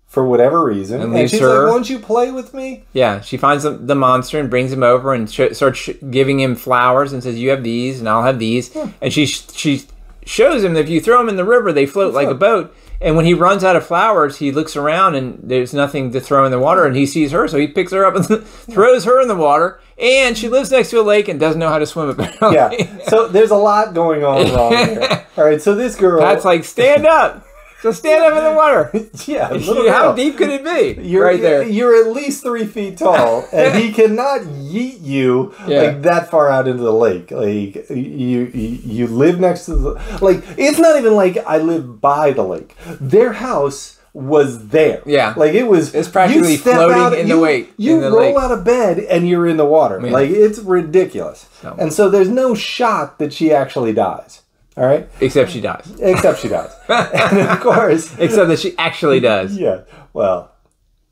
for whatever reason, and, leaves she's her. like, "Won't you play with me?" Yeah, she finds the, the monster and brings him over and sh- starts sh- giving him flowers and says, "You have these, and I'll have these." Yeah. And she she shows him that if you throw them in the river, they float like a boat. And when he runs out of flowers, he looks around and there's nothing to throw in the water, and he sees her, so he picks her up and throws her in the water. And she lives next to a lake and doesn't know how to swim. Apparently, Yeah. so there's a lot going on wrong here. All right. So this girl. That's like, "Stand up." So stand up in the water. yeah. Little How girl. deep could it be? You're, right there. You're at least three feet tall, and he cannot yeet you Yeah. like that far out into the lake. Like you, you, you live next to the like. It's not even like I live by the lake. Their house was there. Yeah. like it was. It's practically you step floating out- in the you- wake- You in the roll lake. out of bed and you're in the water. Like it's ridiculous. So- And so there's no shot that she actually dies. All right, Except she dies. except she dies, and of course, Except that she actually does, yeah. Well,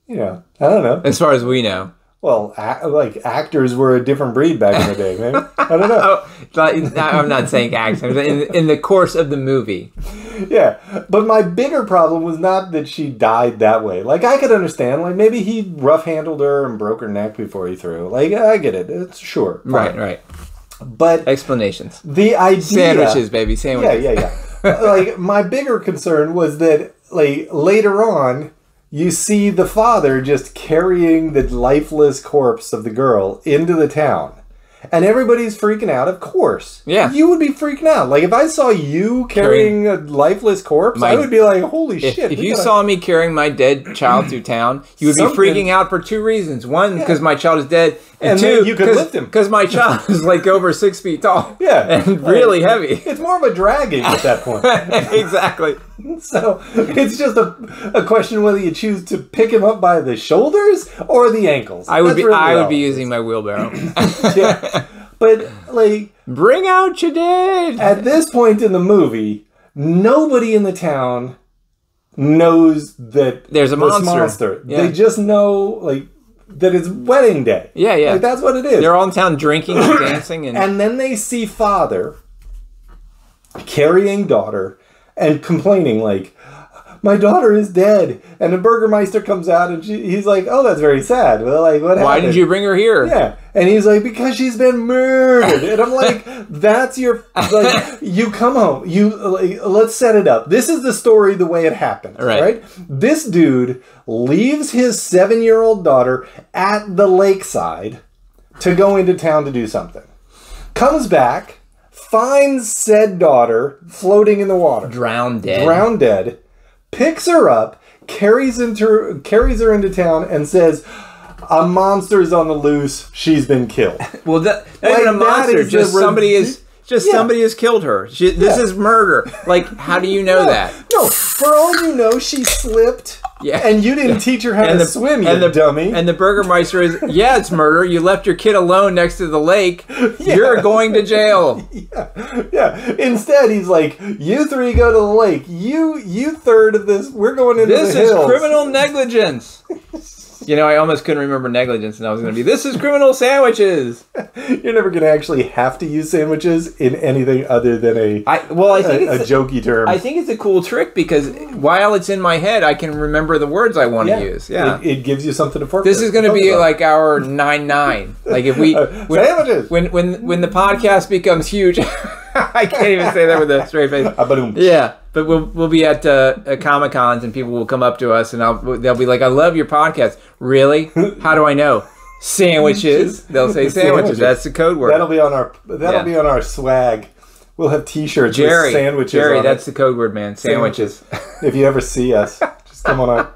you know, I don't know. as far as we know. Well, a- like actors were a different breed back in the day, maybe. I don't know. Oh, I'm not saying acts. In, in the course of the movie. Yeah, but my bigger problem was not that she died that way. Like I could understand, like maybe he rough handled her and broke her neck before he threw. Like I get it, it's sure, fine. Right, right. But Explanations. the idea, Sandwiches, baby. Sandwiches. Yeah, yeah, yeah. like my bigger concern was that like later on. You see the father just carrying the lifeless corpse of the girl into the town. And everybody's freaking out, of course. Yeah. You would be freaking out. Like, if I saw you carrying a lifeless corpse, I would be like, holy If, shit. if you gotta- saw me carrying my dead child through town, you would Something- be freaking out for two reasons. One, because my child is dead, and, And two, you could lift him. Because my child is like over six feet tall. Yeah. and really heavy. It's more of a dragging at that point. exactly. so it's just a, a question whether you choose to pick him up by the shoulders or the ankles. I would That's be. really I would be using my wheelbarrow. Yeah. But, like, Bring out your dead. at this point in the movie, nobody in the town knows that There's a this monster. Yeah. They just know, like, that it's wedding day. Yeah, yeah. Like, that's what it is. They're all in town drinking and dancing, and, And then they see father carrying daughter and complaining like, my daughter is dead. And the Burgermeister comes out and she, he's like, oh, that's very sad. Well, like, what Why happened? did you bring her here? Yeah. And he's like, because she's been murdered. And I'm like, that's your, like, you come home. You, like, let's set it up. This is the story the way it happened. Right. Right. This dude leaves his seven year old daughter at the lakeside to go into town to do something. Comes back, finds said daughter floating in the water Drowned dead. drowned dead, picks her up, carries into carries her into town, and says, "A monster is on the loose. She's been killed." Well, that, Like, even a monster. Just somebody is. Just Yeah. somebody has killed her. She, this Yeah. is murder. Like, how do you know that? No, for all you know, she slipped. Yeah. And you didn't teach her how to swim, you and the dummy. And the Burgermeister is, yeah, it's murder. You left your kid alone next to the lake. You're going to jail. yeah, yeah. Instead, he's like, "You three go to the lake. You, you third of this. We're going into This the is hills." criminal negligence. You know, I almost couldn't remember negligence, and I was going to be, this is criminal sandwiches. You're never going to actually have to use sandwiches in anything other than a I well, I think a, a jokey term. I think it's a cool trick because while it's in my head, I can remember the words I want to use. Yeah. It, it gives you something to focus. this is going to be on. like our nine nine. Like if we when, sandwiches. when when when the podcast becomes huge, I can't even say that with a straight face. Yeah, but we'll we'll be at uh, at comic cons and people will come up to us and I'll they'll be like, "I love your podcast." Really? How do I know? Sandwiches. They'll say sandwiches. Sandwiches. That's the code word. That'll be on our that'll Yeah. be on our swag. We'll have T-shirts Jerry. with sandwiches. Jerry, that's it. the code word, man. Sandwiches. if you ever see us, come on our.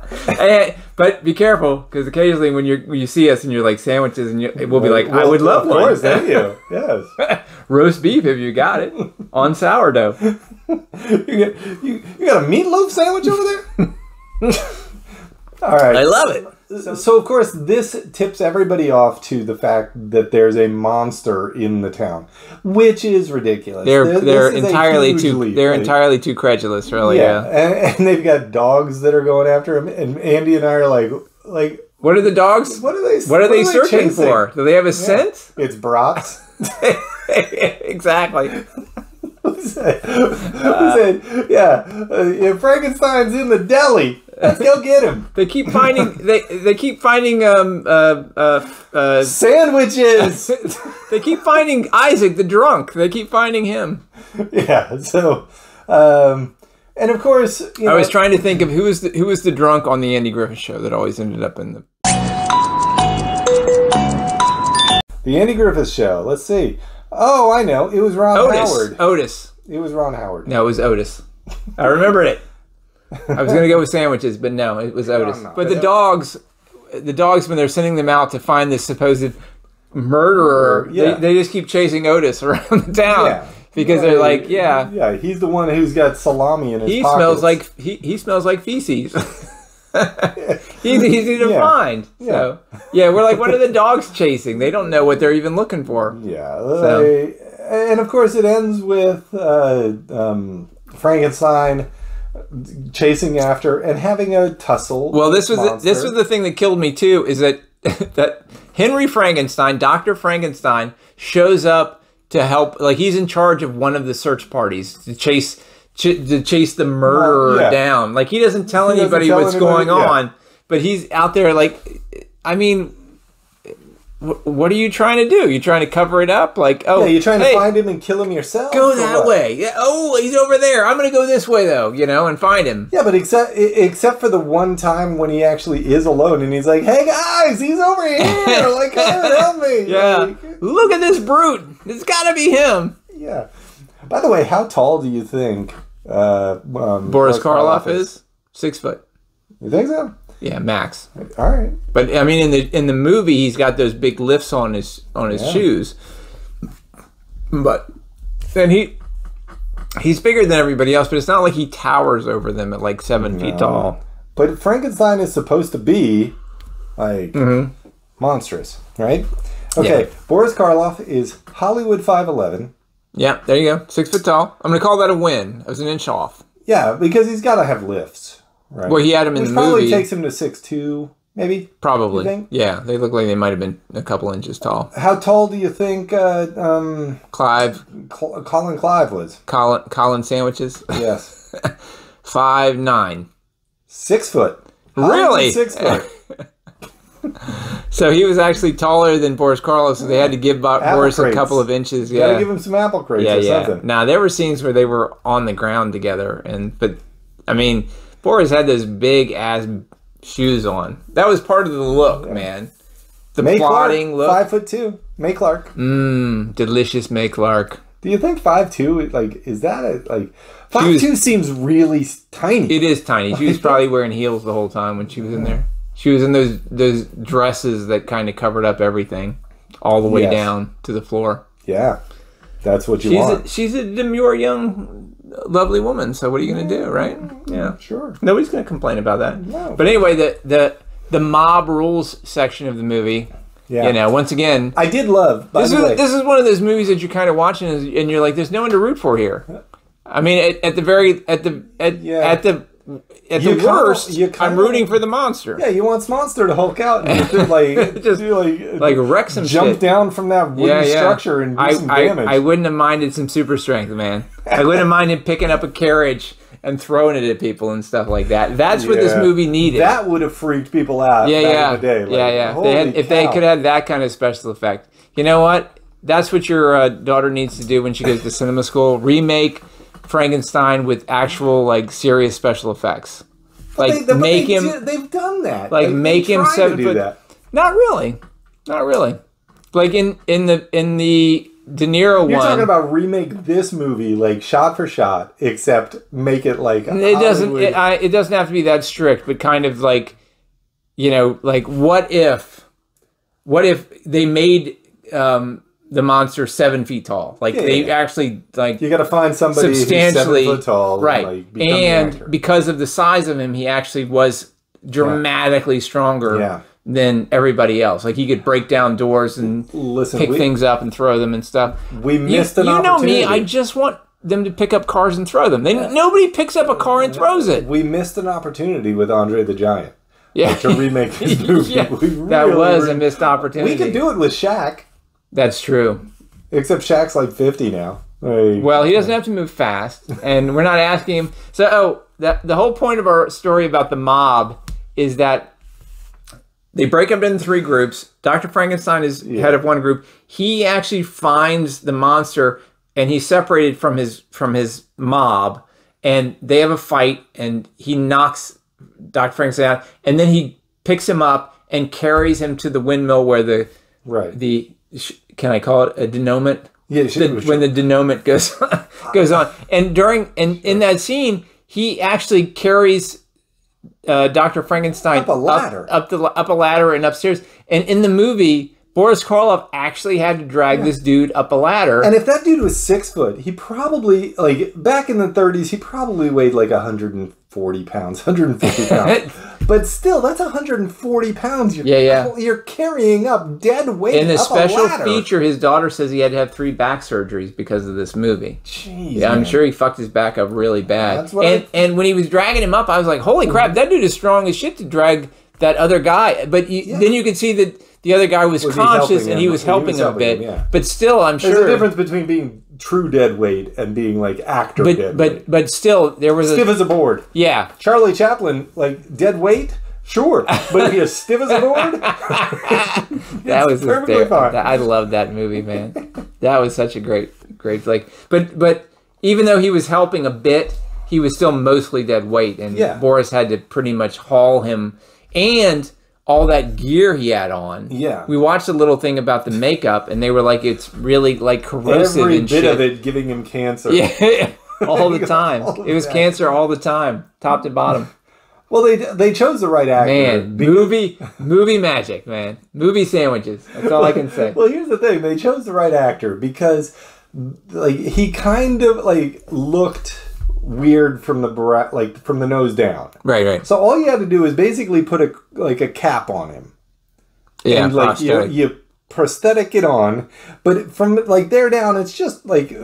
Eh, but be careful because occasionally when you when you see us and you're like sandwiches and you, we'll be like, "I Well, would love of one." course, thank you. Yes, Roast beef if you got it on sourdough. you got you, you got a meatloaf sandwich over there. All right. I love it. So of course this tips everybody off to the fact that there's a monster in the town, which is ridiculous. They're Th- they're this is entirely too leap. they're Like, entirely too credulous, really. yeah, Yeah. And, and they've got dogs that are going after him, and Andy and I are like, like, What are the dogs? what are they? What are they searching chasing? for? Do they have a scent? It's brats. exactly. Who said, who said, yeah, uh, if Frankenstein's in the deli, let's go get him. They keep finding they they keep finding um uh uh, uh Sandwiches. they keep finding Isaac the drunk. They keep finding him. yeah. So, um, and of course, you know, I was trying to think of who was the who was the drunk on the Andy Griffith show that always ended up in the the Andy Griffith Show. Let's see. Oh, I know. It was Ron Otis. Howard. Otis. It was Ron Howard. No, it was Otis. I remembered it. I was gonna go with sandwiches, but no, it was Otis. no. But the dogs, the dogs when they're sending them out to find this supposed murderer, Yeah. they, they just keep chasing Otis around the town Yeah. because they're like, yeah, Yeah, he's the one who's got salami in his he pockets. smells like he, he smells like feces. He's easy to Yeah. find. So yeah, we're like, what are the dogs chasing? They don't know what they're even looking for. Yeah, they- and of course it ends with uh, um, Frankenstein chasing after and having a tussle. Well, this was the, this was the thing that killed me too. Is that that Henry Frankenstein, Doctor Frankenstein, shows up to help. Like he's in charge of one of the search parties to chase ch- to chase the murderer yeah. down. Like he doesn't tell He doesn't anybody tell what's anybody, going yeah. on, but he's out there. Like, I mean. wh- What are you trying to do? You're trying to cover it up? Like, oh, Yeah, you're trying hey, to find him and kill him yourself. Go that what? way. Yeah. Oh, he's over there. I'm gonna go this way though. You know, and find him. Yeah, but except except for the one time when he actually is alone and he's like, "Hey guys, he's over here! Like, come help me!" Yeah. Like, Look at this brute. It's got to be him. yeah. By the way, how tall do you think uh, um, Boris Karloff is six foot. You think so? Yeah, max. All right. But I mean, in the in the movie, he's got those big lifts on his on his Yeah. shoes. But then he he's bigger than everybody else. But it's not like he towers over them at like seven feet tall. But Frankenstein is supposed to be like monstrous, right? Okay, Yeah. Boris Karloff is Hollywood 5'11. Yeah, there you go, six foot tall. I'm gonna call that a win. I was an inch off. Yeah, because he's got to have lifts, right? Well, he had him in Which the probably movie. takes him to six two, maybe. Probably. Yeah, they look like they might have been a couple inches tall. How tall do you think uh, um, Clive, Cl- Colin Clive was? Colin, Colin sandwiches. Yes. five nine. Six foot. Really? Six foot. So he was actually taller than Boris Karloff, so they had to give Bo- Boris a couple of inches. Gotta Yeah, give him some apple crates yeah, yeah. something. Now there were scenes where they were on the ground together, and but I mean, Boris had those big ass shoes on. That was part of the look, man. The Mae Clarke, plodding look. five foot two. Mae Clarke. Mmm, delicious Mae Clarke. Do you think five two? Like, is that a like five was- two seems really tiny? It is tiny. She was probably wearing heels the whole time when she was in there. She was in those those dresses that kind of covered up everything, all the way Yes. down to the floor. yeah, that's what you She's want. a, she's a demure young, lovely woman. So what are you going to do, right? Yeah, sure. nobody's going to complain about that. No. But anyway, the the the mob rules section of the movie. Yeah. You know, once again, I did love. By this the is way, this is one of those movies that you're kind of watching and and you're like, there's no one to root for here. I mean, at, at the very at the at, Yeah. at the at You the worst, you I'm rooting for the monster. yeah, you want Monster to Hulk out and just, like Just, do, like like wreck some jump shit. down from that wooden yeah, yeah. structure and do I, some damage. I wouldn't have minded some super strength, man. I wouldn't have minded picking up a carriage and throwing it at people and stuff like that. That's what this movie needed. That would have freaked people out. yeah, back yeah, In the day. Like, yeah, yeah. They had, if they could have that kind of special effect, you know what? That's what your uh, daughter needs to do when she goes to cinema school. Remake Frankenstein with actual like serious special effects. Like They- but make they him do- they've done that. like, they make him seven do foot- that. not really, not really. Like in in the in the De Niro one. You're talking about remake this movie like shot for shot, except make it like It doesn't. It, I, it doesn't have to be that strict, but kind of like, you know, like what if, what if they made um, the monster seven feet tall? Like Yeah, they yeah. actually like you got to find somebody substantially who's seven foot tall, right? And, like, and because of the size of him, he actually was dramatically stronger Yeah. than everybody else. Like he could break down doors and listen, pick we, things up and throw them and stuff. we You, missed an you know me. I just want them to pick up cars and throw them. They nobody picks up a car and throws it. we missed an opportunity with Andre the Giant Yeah, to remake this movie. Yeah, We that was a missed opportunity. We could do it with Shaq, That's true. except Shaq's like fifty now. Like, Well, he doesn't have to move fast, and we're not asking him. So, oh, that the whole point of our story about the mob is that they break up into three groups. Doctor Frankenstein is head of one group. He actually finds the monster, and he's separated from his from his mob, and they have a fight, and he knocks Doctor Frankenstein out, and then he picks him up and carries him to the windmill where the right? the can I call it a denouement? yeah, the, when the denouement goes goes on. And during and in that scene, he actually carries uh, Doctor Frankenstein Up a ladder. up, the up a ladder and upstairs. And in the movie, Boris Karloff actually had to drag this dude up a ladder. And if that dude was six foot, he probably like back in the 30s, he probably weighed like 140 pounds, 150 pounds. but still, that's 140 pounds. You're, Yeah, yeah. You're carrying up dead weight. in the a special feature, his daughter says he had to have three back surgeries because of this movie. Jeez, Yeah, I'm sure he fucked his back up really bad. That's what and I- and when he was dragging him up, I was like, "Holy mm-hmm. crap, that dude is strong as shit to drag that other guy." But you, then you can see that the other guy was, Was conscious helping and he him? was He helping was him a bit. him, yeah. But still, I'm There's sure. a difference between being true dead weight and being like actor but dead but weight. but still, there was Stiff a as a board. yeah. Charlie Chaplin, like dead weight, sure, but he is stiff as a board, That was perfectly fine. I love that movie, man. that was such a great great like. But but even though he was helping a bit, he was still mostly dead weight, and Yeah. Boris had to pretty much haul him and all that gear he had on. Yeah. we watched a little thing about the makeup, and they were like, it's really like corrosive every and bit shit. of it giving him cancer. Yeah, all the time. All it was that. cancer all the time, top to bottom. Well, they they chose the right actor. Man, movie movie magic, man. Movie sandwiches. That's all I can say. Well, here's the thing: they chose the right actor because, like, he kind of like looked weird from the bra- like from the nose down. Right, right. So all you had to do is basically put a like a cap on him, Yeah, and like you, prosthetic. you prosthetic it on, but from like there down, it's just like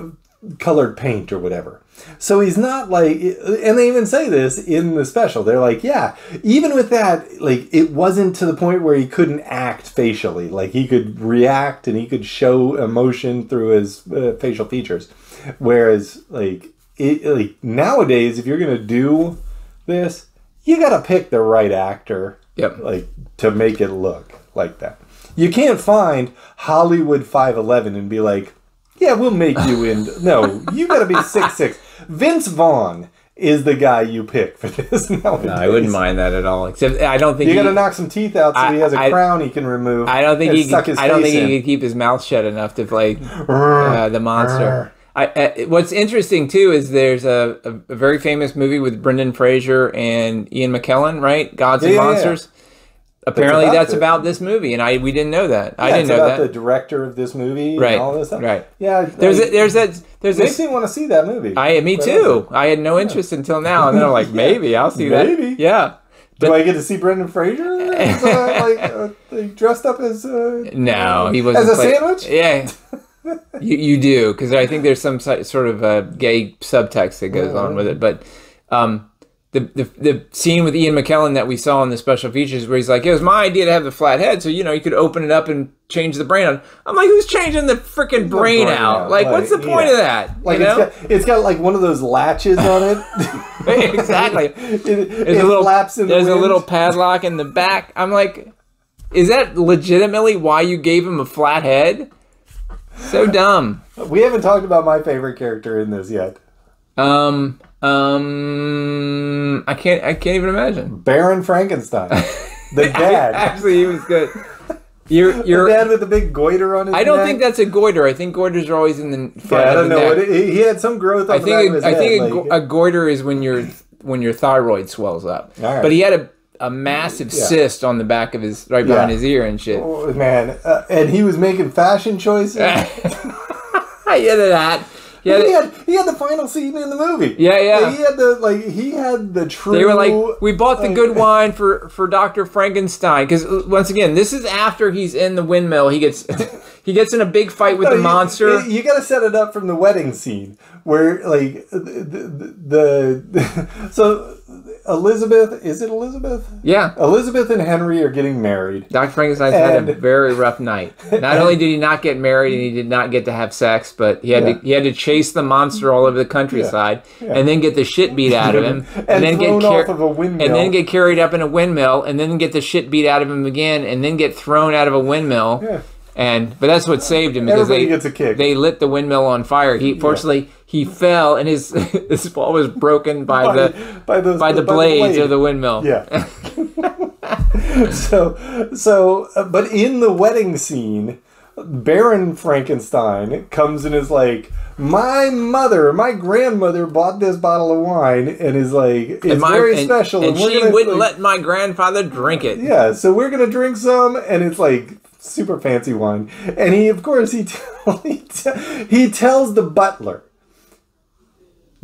colored paint or whatever. So he's not like, and they even say this in the special. They're like, yeah, even with that, like it wasn't to the point where he couldn't act facially. Like he could react and he could show emotion through his uh, facial features. Whereas, like it, like nowadays, if you're gonna do this, you gotta pick the right actor, Yep. like to make it look like that. You can't find Hollywood five eleven and be like, yeah, we'll make you in. no, you gotta be six six. Vince Vaughn is the guy you pick for this nowadays. I wouldn't mind that at all. Except I don't think You got to knock some teeth out so I- he has a I- crown he can remove. I don't think he. his I don't think in. he could keep his mouth shut enough to play uh, the monster. I, uh, what's interesting too is there's a, a, a very famous movie with Brendan Fraser and Ian McKellen, right? Gods and Yeah, yeah, yeah. Monsters. Apparently, about that's about this movie, and I we didn't know that. I didn't it's know about that. the director of this movie Right, and all this stuff. right. Yeah, there's I, a, there's that there's makes this. me want to see that movie. I me too. I had no interest until now, and then I'm like, maybe I'll see that. Maybe. Yeah. Do I get to see Brendan Fraser as, uh, like, uh, dressed up as uh, No, he wasn't. as a play- sandwich? Yeah. you, you do because I think there's some sort of a gay subtext that goes on with it, but um, the, the the scene with Ian McKellen that we saw in the special features where he's like, it was my idea to have the flat head, so you know you could open it up and change the brain on. I'm like, who's changing the freaking brain, brain out? out, Like, like, what's the point yeah. of that? Like you know? it's got it's got like one of those latches on it. exactly. it it There's a little flaps in the a little padlock in the back. I'm like, is that legitimately why you gave him a flat head? So dumb. We haven't talked about my favorite character in this yet. Um, um, I can't, I can't even imagine. Baron Frankenstein, the dad, Actually, he was good. You're, you're. dad with the big goiter on his. I don't neck. think that's a goiter. I think goiters are always in the front. Yeah, I don't the know. What it, he had some growth on I the think. I head. think a, like- a goiter is when your when your thyroid swells up. All right. But he had a, a massive Yeah. cyst on the back of his right behind Yeah. his ear and shit. Oh, man, uh, and he was making fashion choices. Get that. Yeah, he had he had the final scene in the movie. Yeah, yeah. Like, he had the like he had the true. They were like, we bought the good wine for for Doctor Frankenstein because once again, this is after he's in the windmill. He gets he gets in a big fight with No, the you- monster. You, got to set it up from the wedding scene where like the, the, the so Elizabeth is it Elizabeth? yeah, Elizabeth and Henry are getting married. Dr. Frankenstein's had a very rough night. Not only did he not get married and he did not get to have sex, but he had Yeah. to he had to chase the monster all over the countryside Yeah. and then get the shit beat out of him And then thrown get off of a windmill. and then get carried up in a windmill and then get the shit beat out of him again and then get thrown out of a windmill. Yeah. And but that's what saved him because Everybody they gets a kick. they lit the windmill on fire. He fortunately he fell and his his fall was broken by, By- the by those- by the by the blades blade. of the windmill. Yeah. so so but in the wedding scene, Baron Frankenstein comes and is like, "My mother, my grandmother bought this bottle of wine and is like, it's And my- very and- special." and, we're she wouldn't like- let my grandfather drink it. Yeah, so we're gonna drink some, and it's like super fancy wine. And he, of course, he tell, he, te- he tells the butler,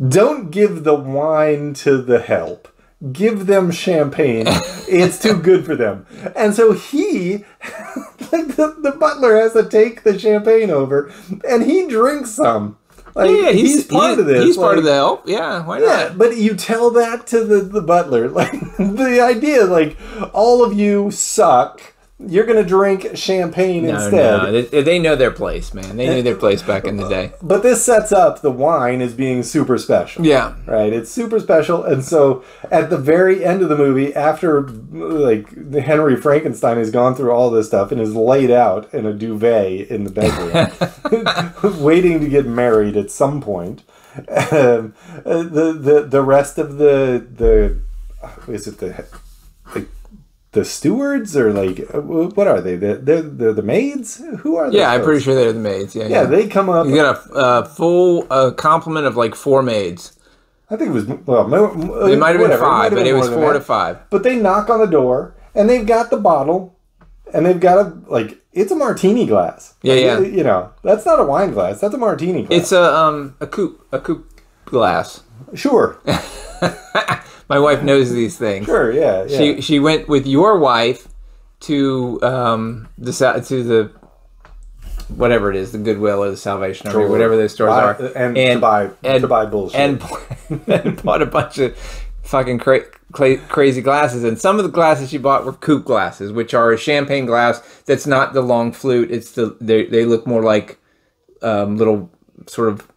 "Don't give the wine to the help. Give them champagne. it's too good for them." And so he, the, the butler, has to take the champagne over, and he drinks some. Like, Yeah, he's, part of this. He's part of the help. Yeah, why yeah, not? but you tell that to the, the butler. Like the idea, like all of you suck. You're gonna drink champagne No, instead. no, they, they know their place, man. They knew their place back in the day. But this sets up the wine as being super special. Yeah, Right, it's super special, and so at the very end of the movie, after like Henry Frankenstein has gone through all this stuff and is laid out in a duvet in the bedroom, waiting to get married at some point, um, uh, the the the rest of the the is it the the, the stewards or like uh, what are they? The they're, they're the maids? Who are they? yeah, I'm pretty sure they're the maids. Yeah, Yeah, they come up. You got a uh, full uh, complement of like four maids. I think it was well, It might have been five, have but been it was four that. to five. But they knock on the door and they've got the bottle and they've got a like it's a martini glass. Yeah, Like, yeah. You know, that's not a wine glass. That's a martini glass. It's a um a coupe a coupe glass. sure, My wife knows these things. sure, yeah, yeah. She she went with your wife to um the to the whatever it is the Goodwill or the Salvation Army, Sure. whatever those stores Buy- are, and to buy- to buy bullshit. and, and bought a bunch of fucking cra- cla crazy glasses. And some of the glasses she bought were coupe glasses, which are a champagne glass that's not the long flute. It's the they they look more like um, little sort of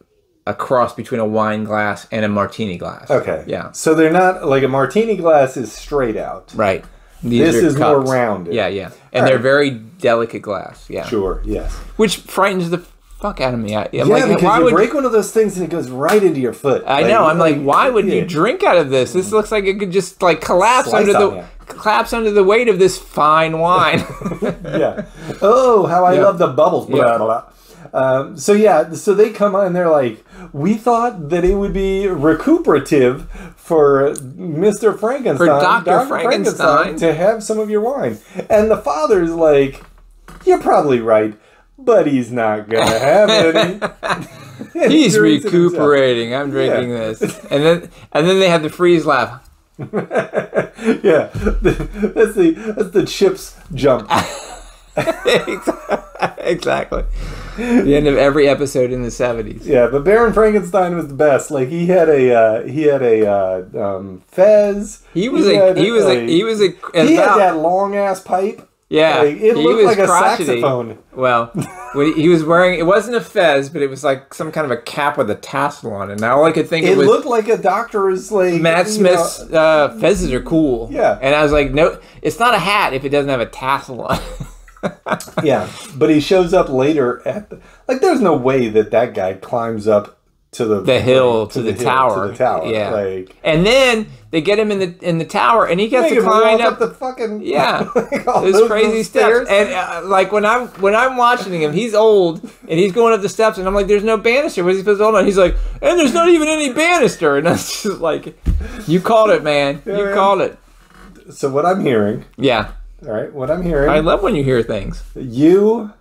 a cross between a wine glass and a martini glass. Okay. Yeah. So they're not like a martini glass is straight out. Right. These This is more cups. rounded. Yeah, yeah. And All they're right. very delicate glass. Yeah. Sure. Yes. Which frightens the fuck out of me. I, I'm Yeah, like, because why you would break one of those things and it goes right into your foot. I know. I'm like, why would yeah. you drink out of this? This looks like it could just like collapse Slice under the ya. collapse under the weight of this fine wine. yeah. Oh, how I Yeah. love the bubbles. Blah, Yeah. blah, blah. Um, so yeah, so they come on and they're like, we thought that it would be recuperative for Mr. Frankenstein, For Dr. Frankenstein. to have some of your wine. And the father's like, you're probably right, but he's not gonna have any. He's drinks it himself. recuperating. I'm drinking Yeah. this, and then and then they have the freeze laugh. Yeah, that's the that's the CHiPs jump. exactly. The end of every episode in the 70s. Yeah, but Baron Frankenstein was the best. Like he had a uh, he had a uh, um, fez. He was a had, he was a he was a he had that long ass pipe. yeah. Like, it he looked like a crotchety. saxophone. Well, he, he was wearing it wasn't a fez, but it was like some kind of a cap with a tassel on it. Now all I could think It it was looked like a doctor's like Matt you know- Smith's uh, fezzes are cool. Yeah. and I was like, no, it's not a hat if it doesn't have a tassel on. yeah, but he shows up later at the, like. There's no way that that guy climbs up to the the hill to, the, hill, tower. to the tower. Yeah, like and then they get him in the in the tower, and he gets to climb up up the fucking Yeah, like, those those- crazy steps. stairs. And uh, like when I'm when I'm watching him, he's old and he's going up the steps, and I'm like, "There's no banister. What's he supposed to hold on?" He's like, "And there's not even any banister." And that's just like, "You called it, man. you man. called it." So what I'm hearing, Yeah, all right, what I'm hearing, I love when you hear things. you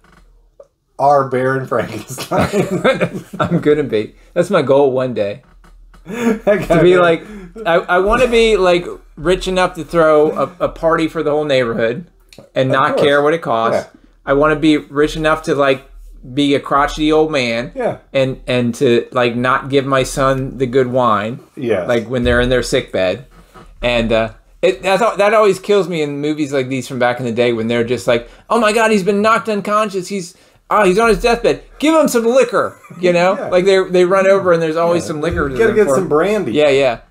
are Baron Frankenstein. I'm gonna be. That's my goal one day. to be like, I, I want to be like rich enough to throw a, a party for the whole neighborhood and not course. care what it costs. Yeah. I want to be rich enough to like be a crotchety old man. Yeah. And and to like not give my son the good wine yeah, like when they're in their sick bed, and uh, it that's, that always kills me in movies like these from back in the day when they're just like, oh my god, he's been knocked unconscious. He's oh he's on his deathbed. Give him some liquor. You know, Yeah. like they they run over and there's always some liquor. to gotta get some brandy. Yeah, yeah.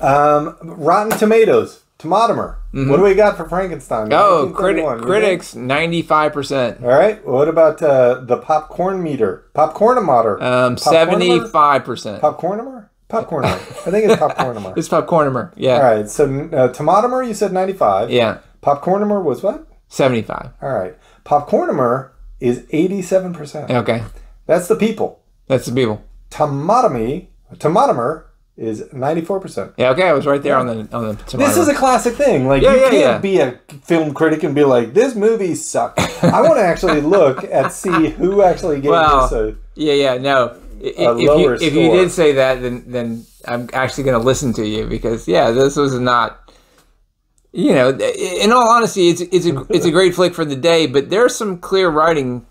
Um, Rotten Tomatoes, Tomatomer. What do we got for Frankenstein? Mm-hmm. Oh, 1931, criti- critics, ninety five percent. All right. What about uh, the popcorn meter? Popcornometer. Um, seventy five percent. Popcornomer? Popcornomer. I think it's popcornomer. It's popcornomer. Yeah, All right. So uh, tomatomer, you said 95. yeah, Popcornomer was what? seventy five. All right. Popcornomer is 87%. Okay, That's the people. that's the people. Tomatomy, tomatomer is 94%. Yeah, okay, I was right there on the on the. This is a classic thing. Like Yeah, you yeah, can't yeah. be a film critic and be like, "This movie sucked." I want to actually look at see who actually gave Well, this a. Yeah, yeah, no. If you lower if you did say that, then then I'm actually going to listen to you because yeah, this was not. You know, in all honesty, it's it's a it's a great flick for the day, but there's some clear writing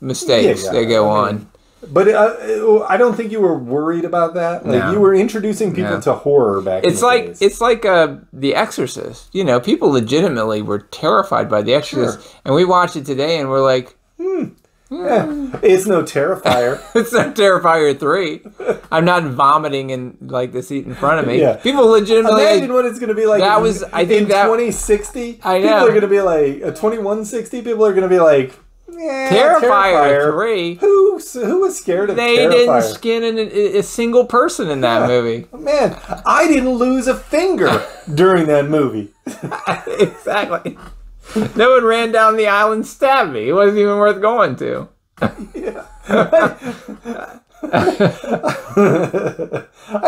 mistakes Yeah, yeah, that go I on. But uh, I don't think you were worried about that. Like No. you were introducing people No. to horror back. It's like days. it's like uh, The Exorcist. You know, people legitimately were terrified by The Exorcist, and we watched it today, and we're like, Yeah. it's no terrifier. it's not Terrifier three. I'm not vomiting in like the seat in front of me. Yeah. People legitimately. Imagine what it's going to be like. That in, was- I in think that- 2060. I People know. are going to be like a 2160. People are going to be like, eh, Terrifier, three. Who who was scared of They Terrifier? didn't skin an, a, a single person in that movie. Man, I didn't lose a finger during that movie. exactly. No one ran down the aisle and stabbed me. It wasn't even worth going to. I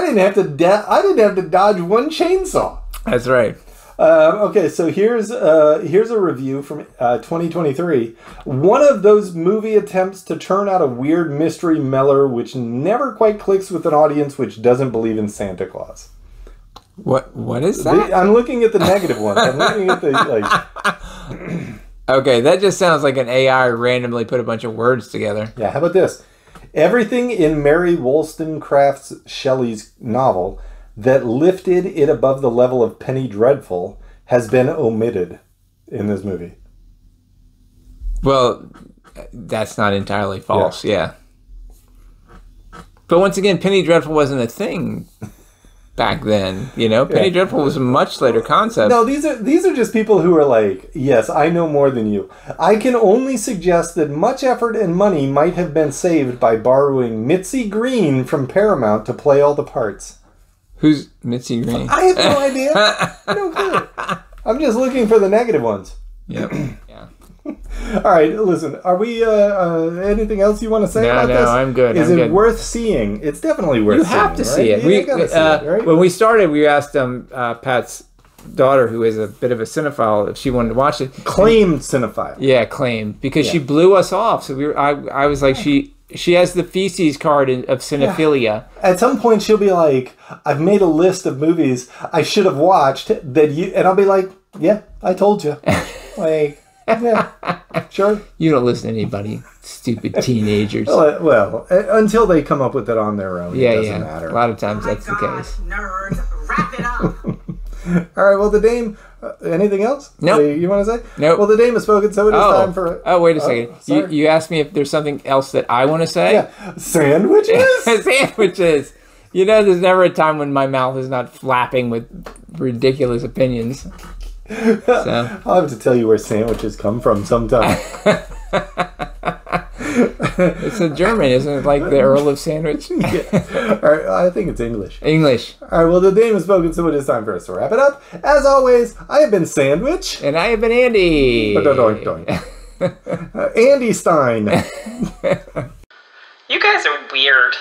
didn't have to da- I didn't have to dodge one chainsaw. That's right. Um, okay, so here's uh, here's a review from uh, 2023. One of those movie attempts to turn out a weird mystery meller which never quite clicks with an audience which doesn't believe in Santa Claus. What? What is The- that? I'm looking at the negative one. I'm looking at the like. Okay, that just sounds like an AI randomly put a bunch of words together. Yeah, how about this? Everything in Mary Wollstonecraft's Shelley's novel that lifted it above the level of Penny Dreadful has been omitted in this movie. Well, that's not entirely false. Yeah. But once again, Penny Dreadful wasn't a thing back then. You know, Penny Yeah. Dreadful was a much later concept. No, these are these are just people who are like, yes, I know more than you. I can only suggest that much effort and money might have been saved by borrowing Mitzi Green from Paramount to play all the parts. Who's Mitzi Green? I have no idea. no clue. I'm just looking for the negative ones. Yep. Yeah. All right, listen. Are we? Uh, uh, anything else you want to say No, about no, this? No, I'm good, Is I'm it good. worth seeing? It's definitely worth. You have to seeing, see right? it. We, gotta see uh, it, right? When we started, we asked um, uh, Pat's daughter, who is a bit of a cinephile, if she wanted to watch it. Claimed cinephile. Yeah, claim because she blew us off. So we were. I, I was like, she she has the feces card in, of cinephilia. At some point, she'll be like, "I've made a list of movies I should have watched that you," and I'll be like, "Yeah, I told you." like, yeah, sure. You don't listen to anybody, stupid teenagers. Well, well, uh, until they come up with it on their own, yeah, it doesn't yeah. matter. A lot of times My that's the case. nerd, wrap it up. All right. Well, the dame. Uh, anything else? Nope. You, you want to say? Nope. Well, the dame has spoken, so it is Oh, time for. oh, wait a Oh, second. you, you asked me if there's something else that I want to say. Yeah, sandwiches. Sandwiches. You know, there's never a time when my mouth is not flapping with ridiculous opinions. So, I'll have to tell you where sandwiches come from sometime. it's a German, isn't it? Like the Earl of Sandwich? All right, I think it's English. English. All right, well, the dame has spoken, so it is time for us to wrap it up. As always, I have been Sandwich. And I have been Andy. Doink, doink. Uh, Andy Stein. You guys are weird.